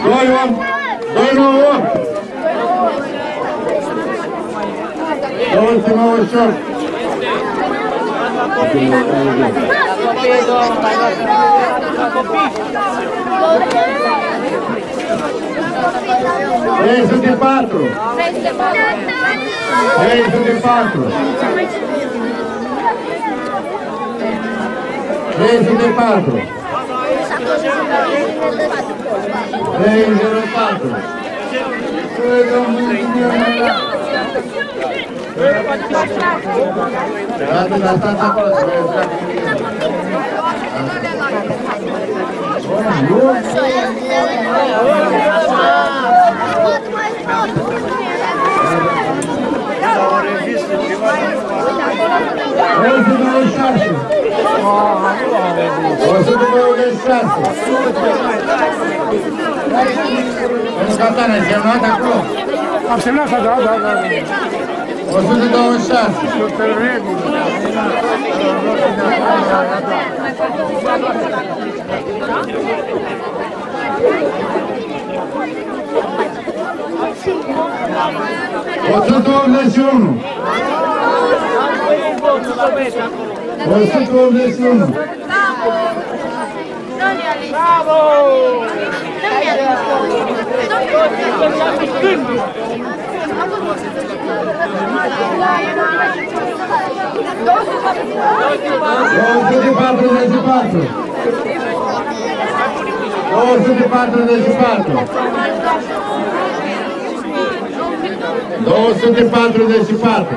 Doi om! Doi nou om! Două ultima ușor! Copii, domnul! Copii! 304. 304. 304. 304. Dați la stați acolo, să vă Nu? Scantana, ai semnat acolo?
Am semnat, da, da, da.
126. Sunt în regulă. Thank you. 181. 181. Bravo! Bravo! 244. 244 și patru.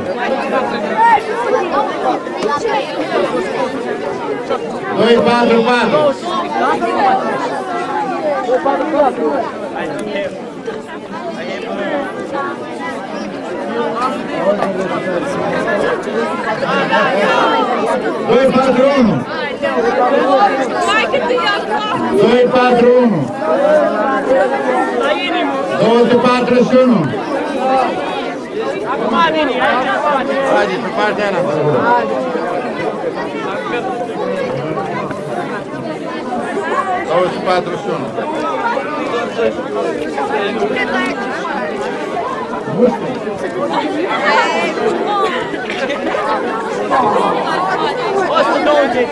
Două sute 241 241 Acum din ea, Haideți, pe partea aia. Haideți. 241. Nu știu. 120.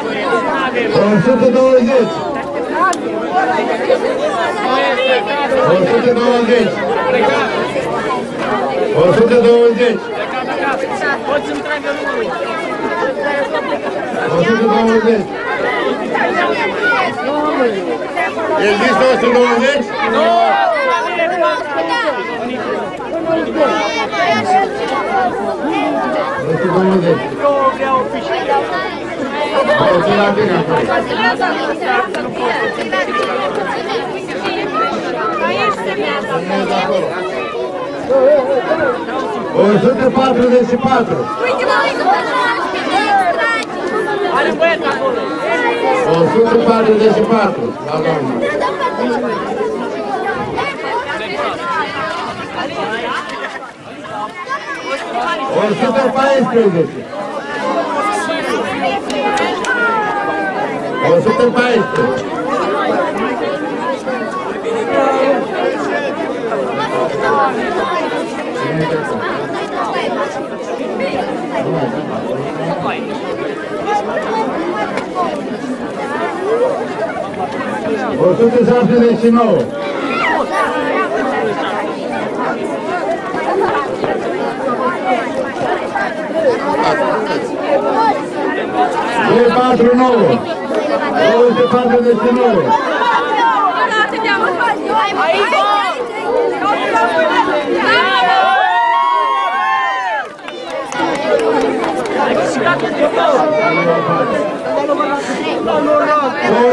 120. 120. Poți întreagă lumea. 120. Există
120? Nu! Partea aia.
Douăzeci patru și unu. O sută douăzeci. O sută douăzeci. O sută douăzeci.
Poți să-mi tragă numărul.
O sută douăzeci. Există 120? Este 20. O să la tine acolo. Semnezi acolo. 144.
Are băieți acolo.
144. La doamnă. O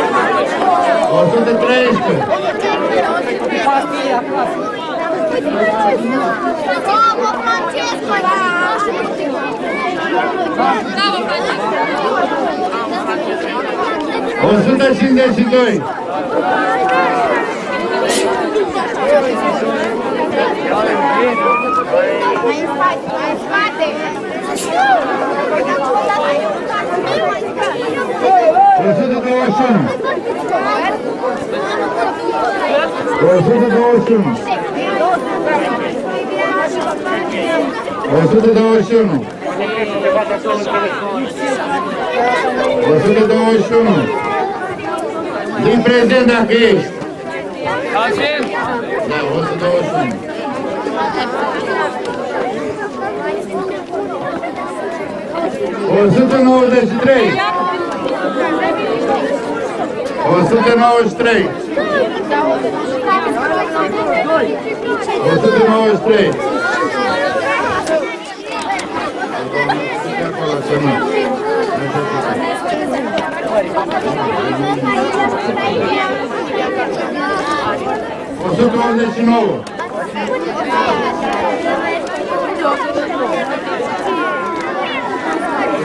113. Pastila, Bravo Francesco! Bravo Francesco! 152. Mai în spate, mai în spate! 121 121 121 121 Din prezent dacă ești. Da, 121 193 patruzeci și trei. O sută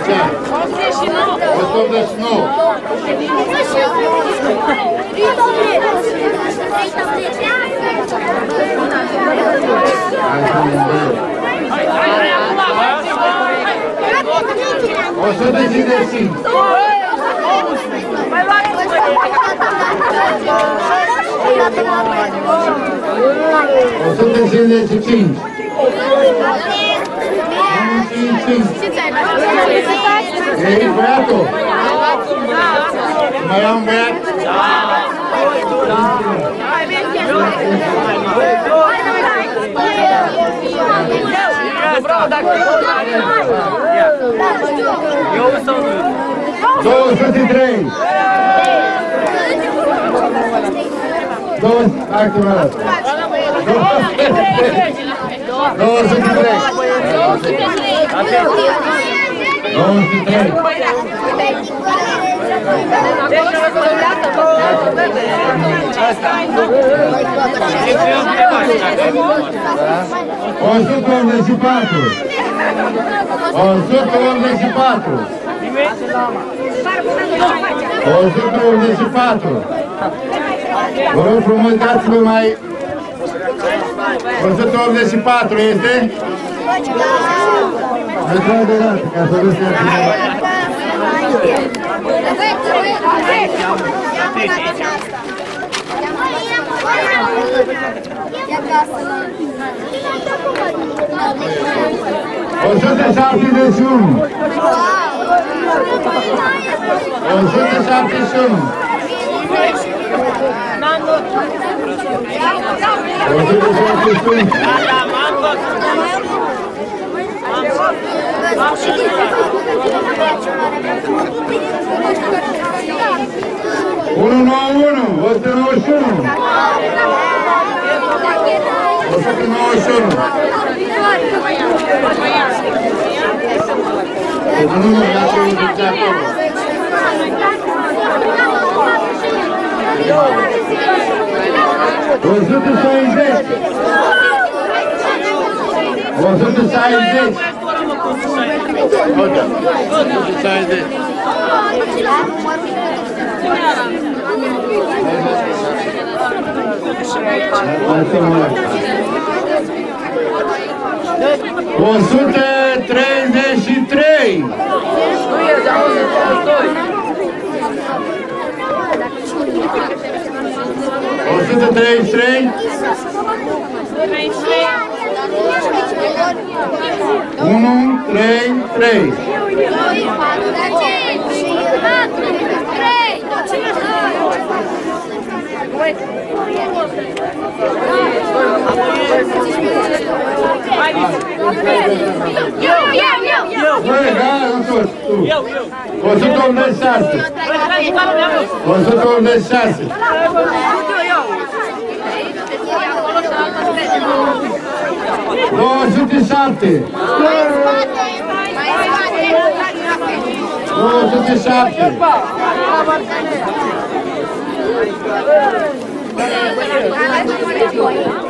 189. 155. Mai luați o 155. Ei, Beto! Maião Beto! Dois, dois e três. Dois, aqui, mano. 23. 23. O sută optzeci patru. O sută optzeci patru. O sută optzeci patru. Vă rog frumos, dați-vă mai trei. O sută nouăzeci și trei. O sută nouăzeci și nouă. O sută optzeci și nouă. O sută cincizeci și cinci. O sută cincizeci și cinci. Uno, no, uno, otro, no,
uno. Otro,
no, uno. Otro, no, uno. 160! 160! 160! O sută treizeci și trei. Nu e, dar o. 133 1, 3, 3 4, 5, 4, 3 este? Mai trag de dată, ca să nu se O 171 171 171 191 191 191 Nu, nu, lasă unul de acolo.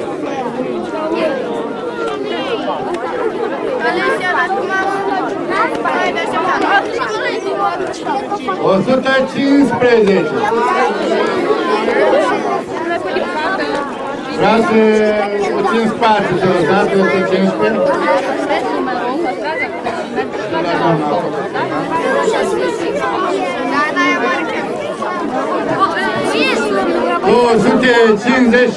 O 160 160 160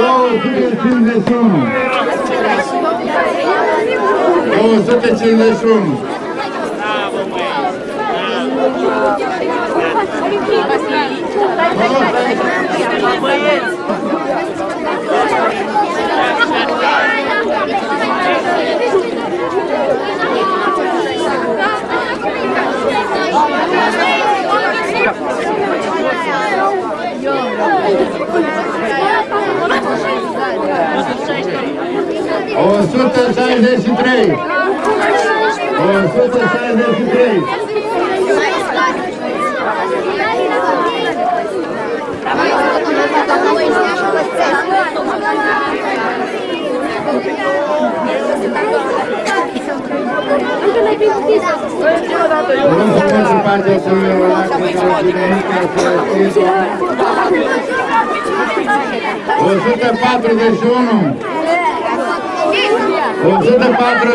133 133 1, 3, 3 Băi, da, nu tot, tu 186 186 207 207 115 Vreau să puțin spațiu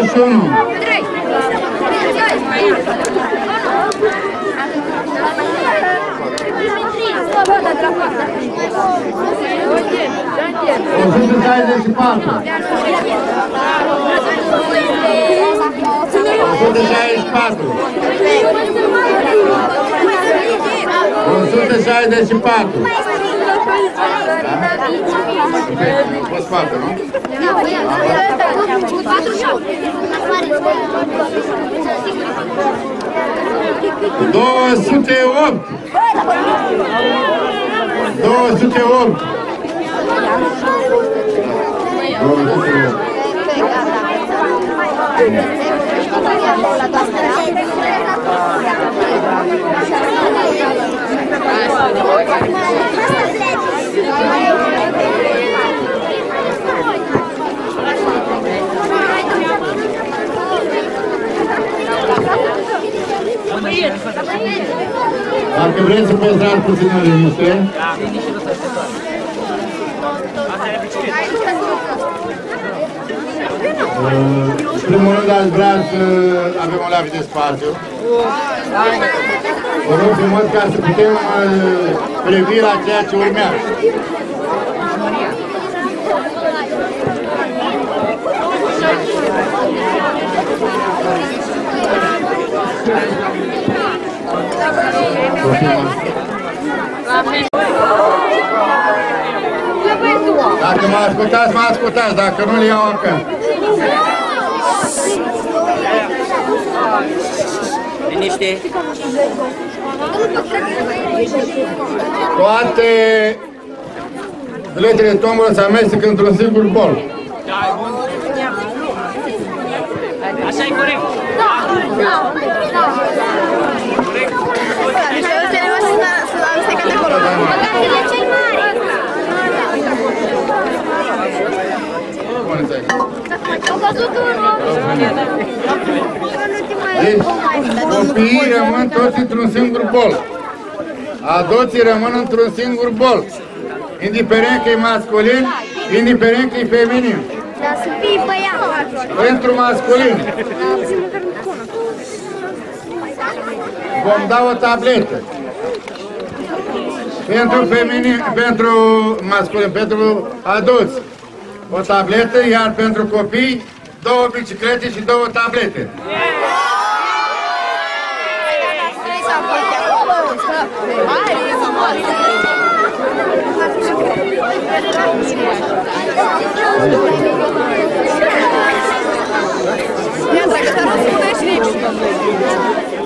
să vă dați 115 251 251 251 163 163 Nu se face parte să la O 141 141 164 164 164 Poți facă, nu? 208 208 Dacă Dacă vreți să păstrați puțină liniște, în primul rând aș vrea să avem o lavă de spațiu. Vă rog frumos ca să putem uh, privi la ceea ce urmează. Dacă mă ascultați, mă ascultați, dacă nu le iau acasă.
Liniște.
Toate biletele tombolă se amestecă într-un singur bol.
Așa e corect.
Deci eu înțeleg să să amestecați acolo. Băgați-le cel mare.
Bun, înțeleg.
Au căzut unul.
Deci, copiii rămân toți într-un singur bol. Adulții rămân într-un singur bol. Indiferent că e masculin, indiferent că e feminin.
Dar să fii băiat.
Pentru masculin vom da o tabletă. Pentru feminin, pentru masculin, pentru adulți, o tabletă, iar pentru copii, două biciclete și două tablete.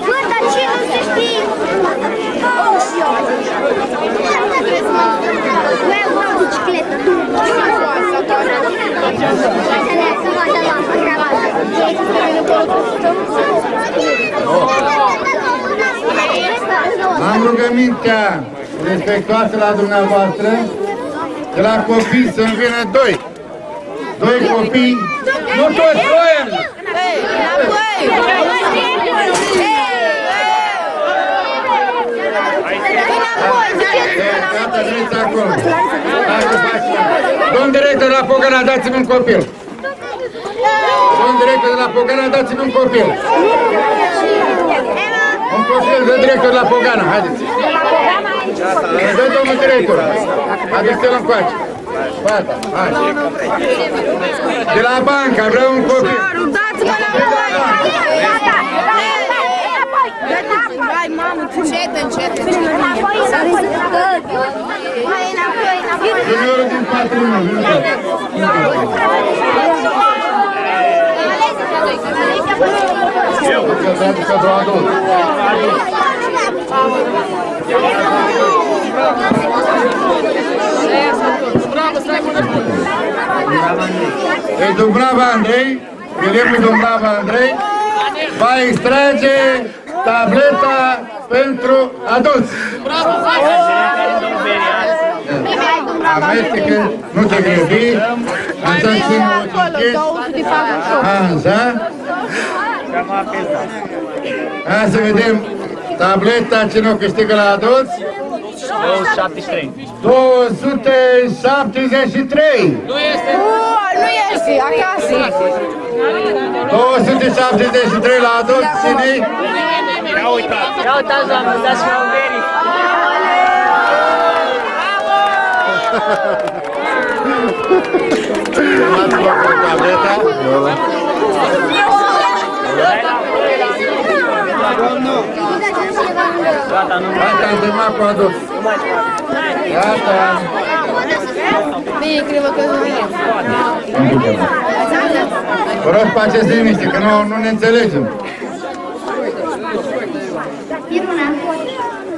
Bă, dar ce nu se știe? Oh, și eu. Vreau o bicicletă.
Am rugămintea respectoasă la dumneavoastră, de la copii să-mi vină doi. Doi copii, nu toți, doi! Gata, veniți acolo. Hai să facem. Domn director la Pogana, dați-mi un copil. Domn director de la Pogana, dați-mi un copil. Un copil de director la Pogana, haideți. Dă domnul director. Aduceți-l încoace. Gata, hai. De la banca, vreau un copil.
Dați-mă Hai, mamă, încet, încet, încet.
Juniorul din patru meu, vină toți. Eu, că trebuie pentru adult. E Dubrava Andrei, elevul Dubrava Andrei, va extrage tableta pentru adulți. Amestecă, nu te grăbi, așa și ochii Așa. Hai să vedem tableta cine o câștigă la adulți.
273.
273.
Nu, nu este, acasă.
273 la adulți, cine
Ia uitați. Ia uitați, doamnă, dați și la umerii.
Luați-vă cu tableta.
Gata, nu mai.
Gata, am terminat cu adulți. Gata.
Bine, cred că nu e.
Vă rog, faceți liniște, că nu, nu ne înțelegem.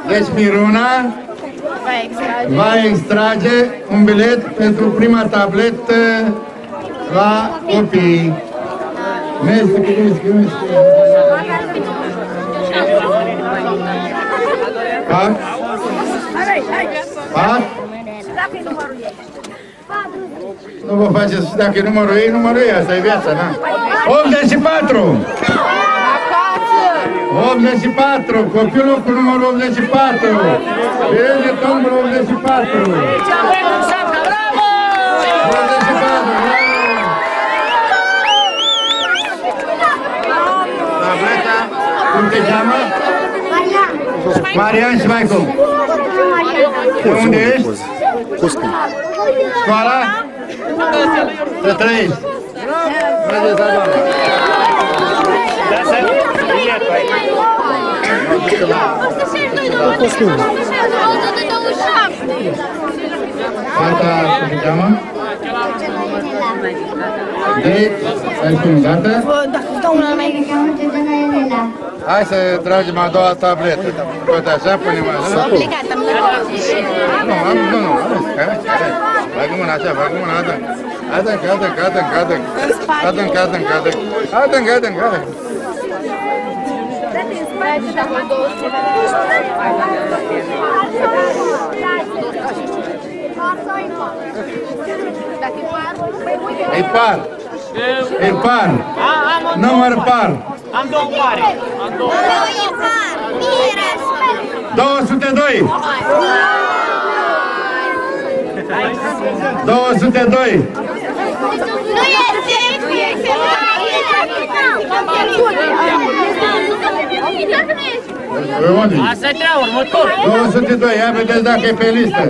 Deci Miruna va extrage un bilet pentru prima tabletă la copii. Mersi, mersi, mersi. Pat? Pat? Nu vă faceți, dacă e numărul ei, numărul ei, asta e viața, na. 84!
Acasă!
84, copilul cu numărul 84. Vede tombul 84. 84, bravo! Tableta, cum te cheamă? Marian și mai cum? De unde ești? Școala? Să trăiești. Mergeți la doamnă. Cum se cheamă? Deci, ai gata? Hai să tragem a doua tabletă. Tot așa, punem așa. Nu, am, nu, nu, am, hai, hai. Bagă mâna așa, bagă mâna, adânc. Adânc, adânc, adânc, adânc. Adânc, adânc, adânc. Adânc, adânc, adânc. E par. E par. Număr par.
Am două pare. Am două.
202. 202.
Nu este!
Pe unde?
Asta e treaba, următor.
202, ia vedeți dacă e pe listă.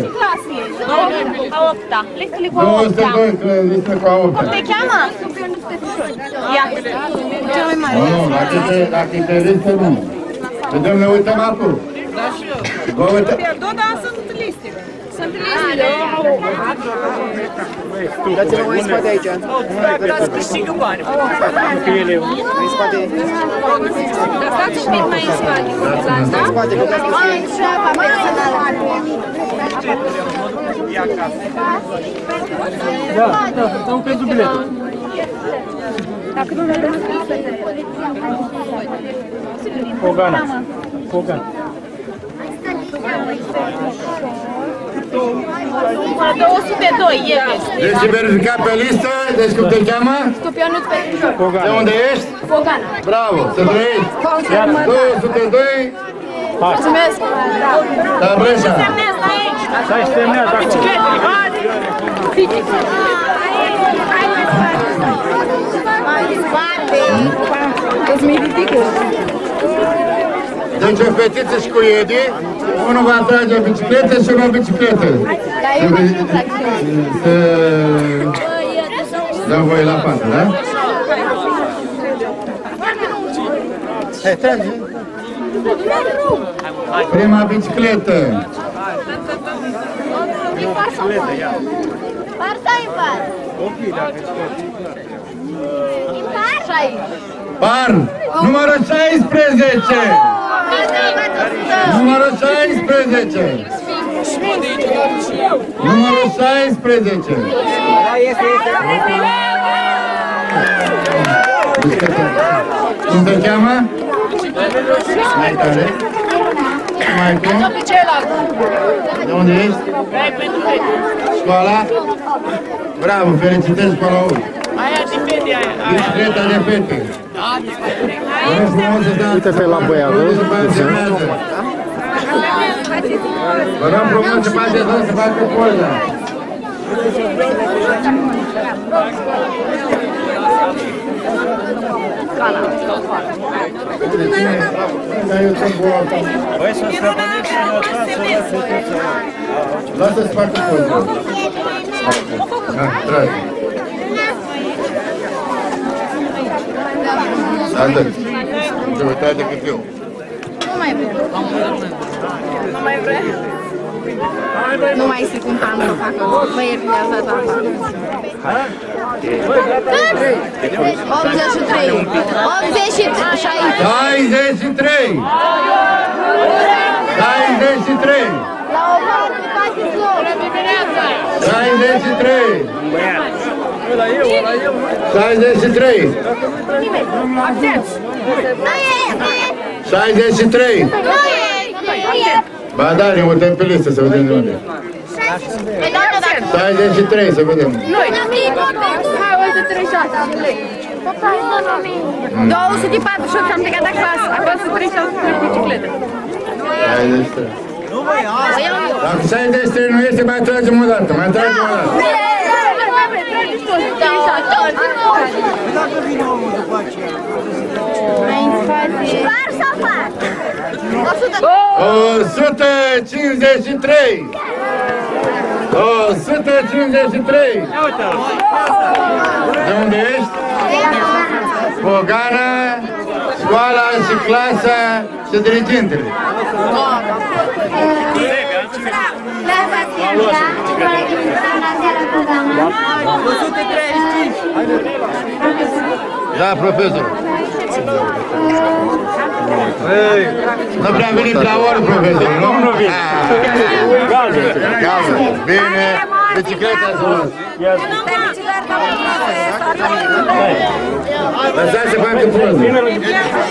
A opta. Listele cu a opta.
202, că listă cu a
Cum
opta.
te cheamă? Ia. Cea mai mare.
Nu, nu, dacă e pe- dacă e pe listă, nu. Vedem, ne uităm acum. Vă uităm.
Da, da, sunt listele. Sunt listele.
Dați-vă mai în spate aici.
Dați câștigă bani.
În spate.
Dar stați un pic mai în spate. Da?
În spate, că
Da, da, stau pentru biletul. Pogana. Pogana.
Numărul 202 e peste.
Deci verificat pe listă, deci cum te cheamă?
Stupionut Petrișor.
De unde ești?
Pogana.
Bravo, să trăiești. 202,
Mulțumesc.
la Brescia.
Semnez la aici.
Stai și terminează acolo.
Bicicletele, hai!
Îți mi ridică.
Deci o fetiță și cu Edi, unul va trage o bicicletă și unul o bicicletă.
Dar eu mai nu trag
Să dăm voie la patru, da?
Hai, trage.
Prima bicicletă.
Par sau impar? Impar? Și aici.
Par, numărul 16. Numărul 16. Numărul 16.
Da, este, este.
Cum te cheamă? Mai tare. Mai tu? De unde ești? Școala? Bravo, felicitări școala 8.
Aia de fete, aia.
Bicicleta de fete. Vă rog frumos să dați.
Uite pe la băiatul.
Să faceți semnează. Vă rog frumos să faceți tot, să facă poza.
Băi, să stăpâniți și notați să dați fetița.
Lasă să facă poza. Da, trage. Atât. Nu te uita decât eu.
Nu mai vreau. Nu mai vreau. Nu mai știu cum am să fac. Mă iertează tata. 83. 83.
63! 63!
La o parte, faceți loc.
63! 63!
Nu este!
63!
Nu este! Nu este!
Ba da, ne uităm pe listă să vedem de unde.
Păi doamnă, dacă
63, să vedem.
Hai, uite 36. 248 am plecat acasă. Acasă 300 de bicicletă.
63. Dacă 63 nu este, mai tragem o dată, mai tragem o dată.
Dacă vine omul după aceea.
Par sau par?
153! 153! De unde ești? Bogana, școala și clasa și dirigintele. Da, profesor. Nu prea venit la oră, profesor, nu? Nu vine. Gază. Gază. Bine. Bicicleta să luați. Lăsați să facă poză.
Vine bicicleta.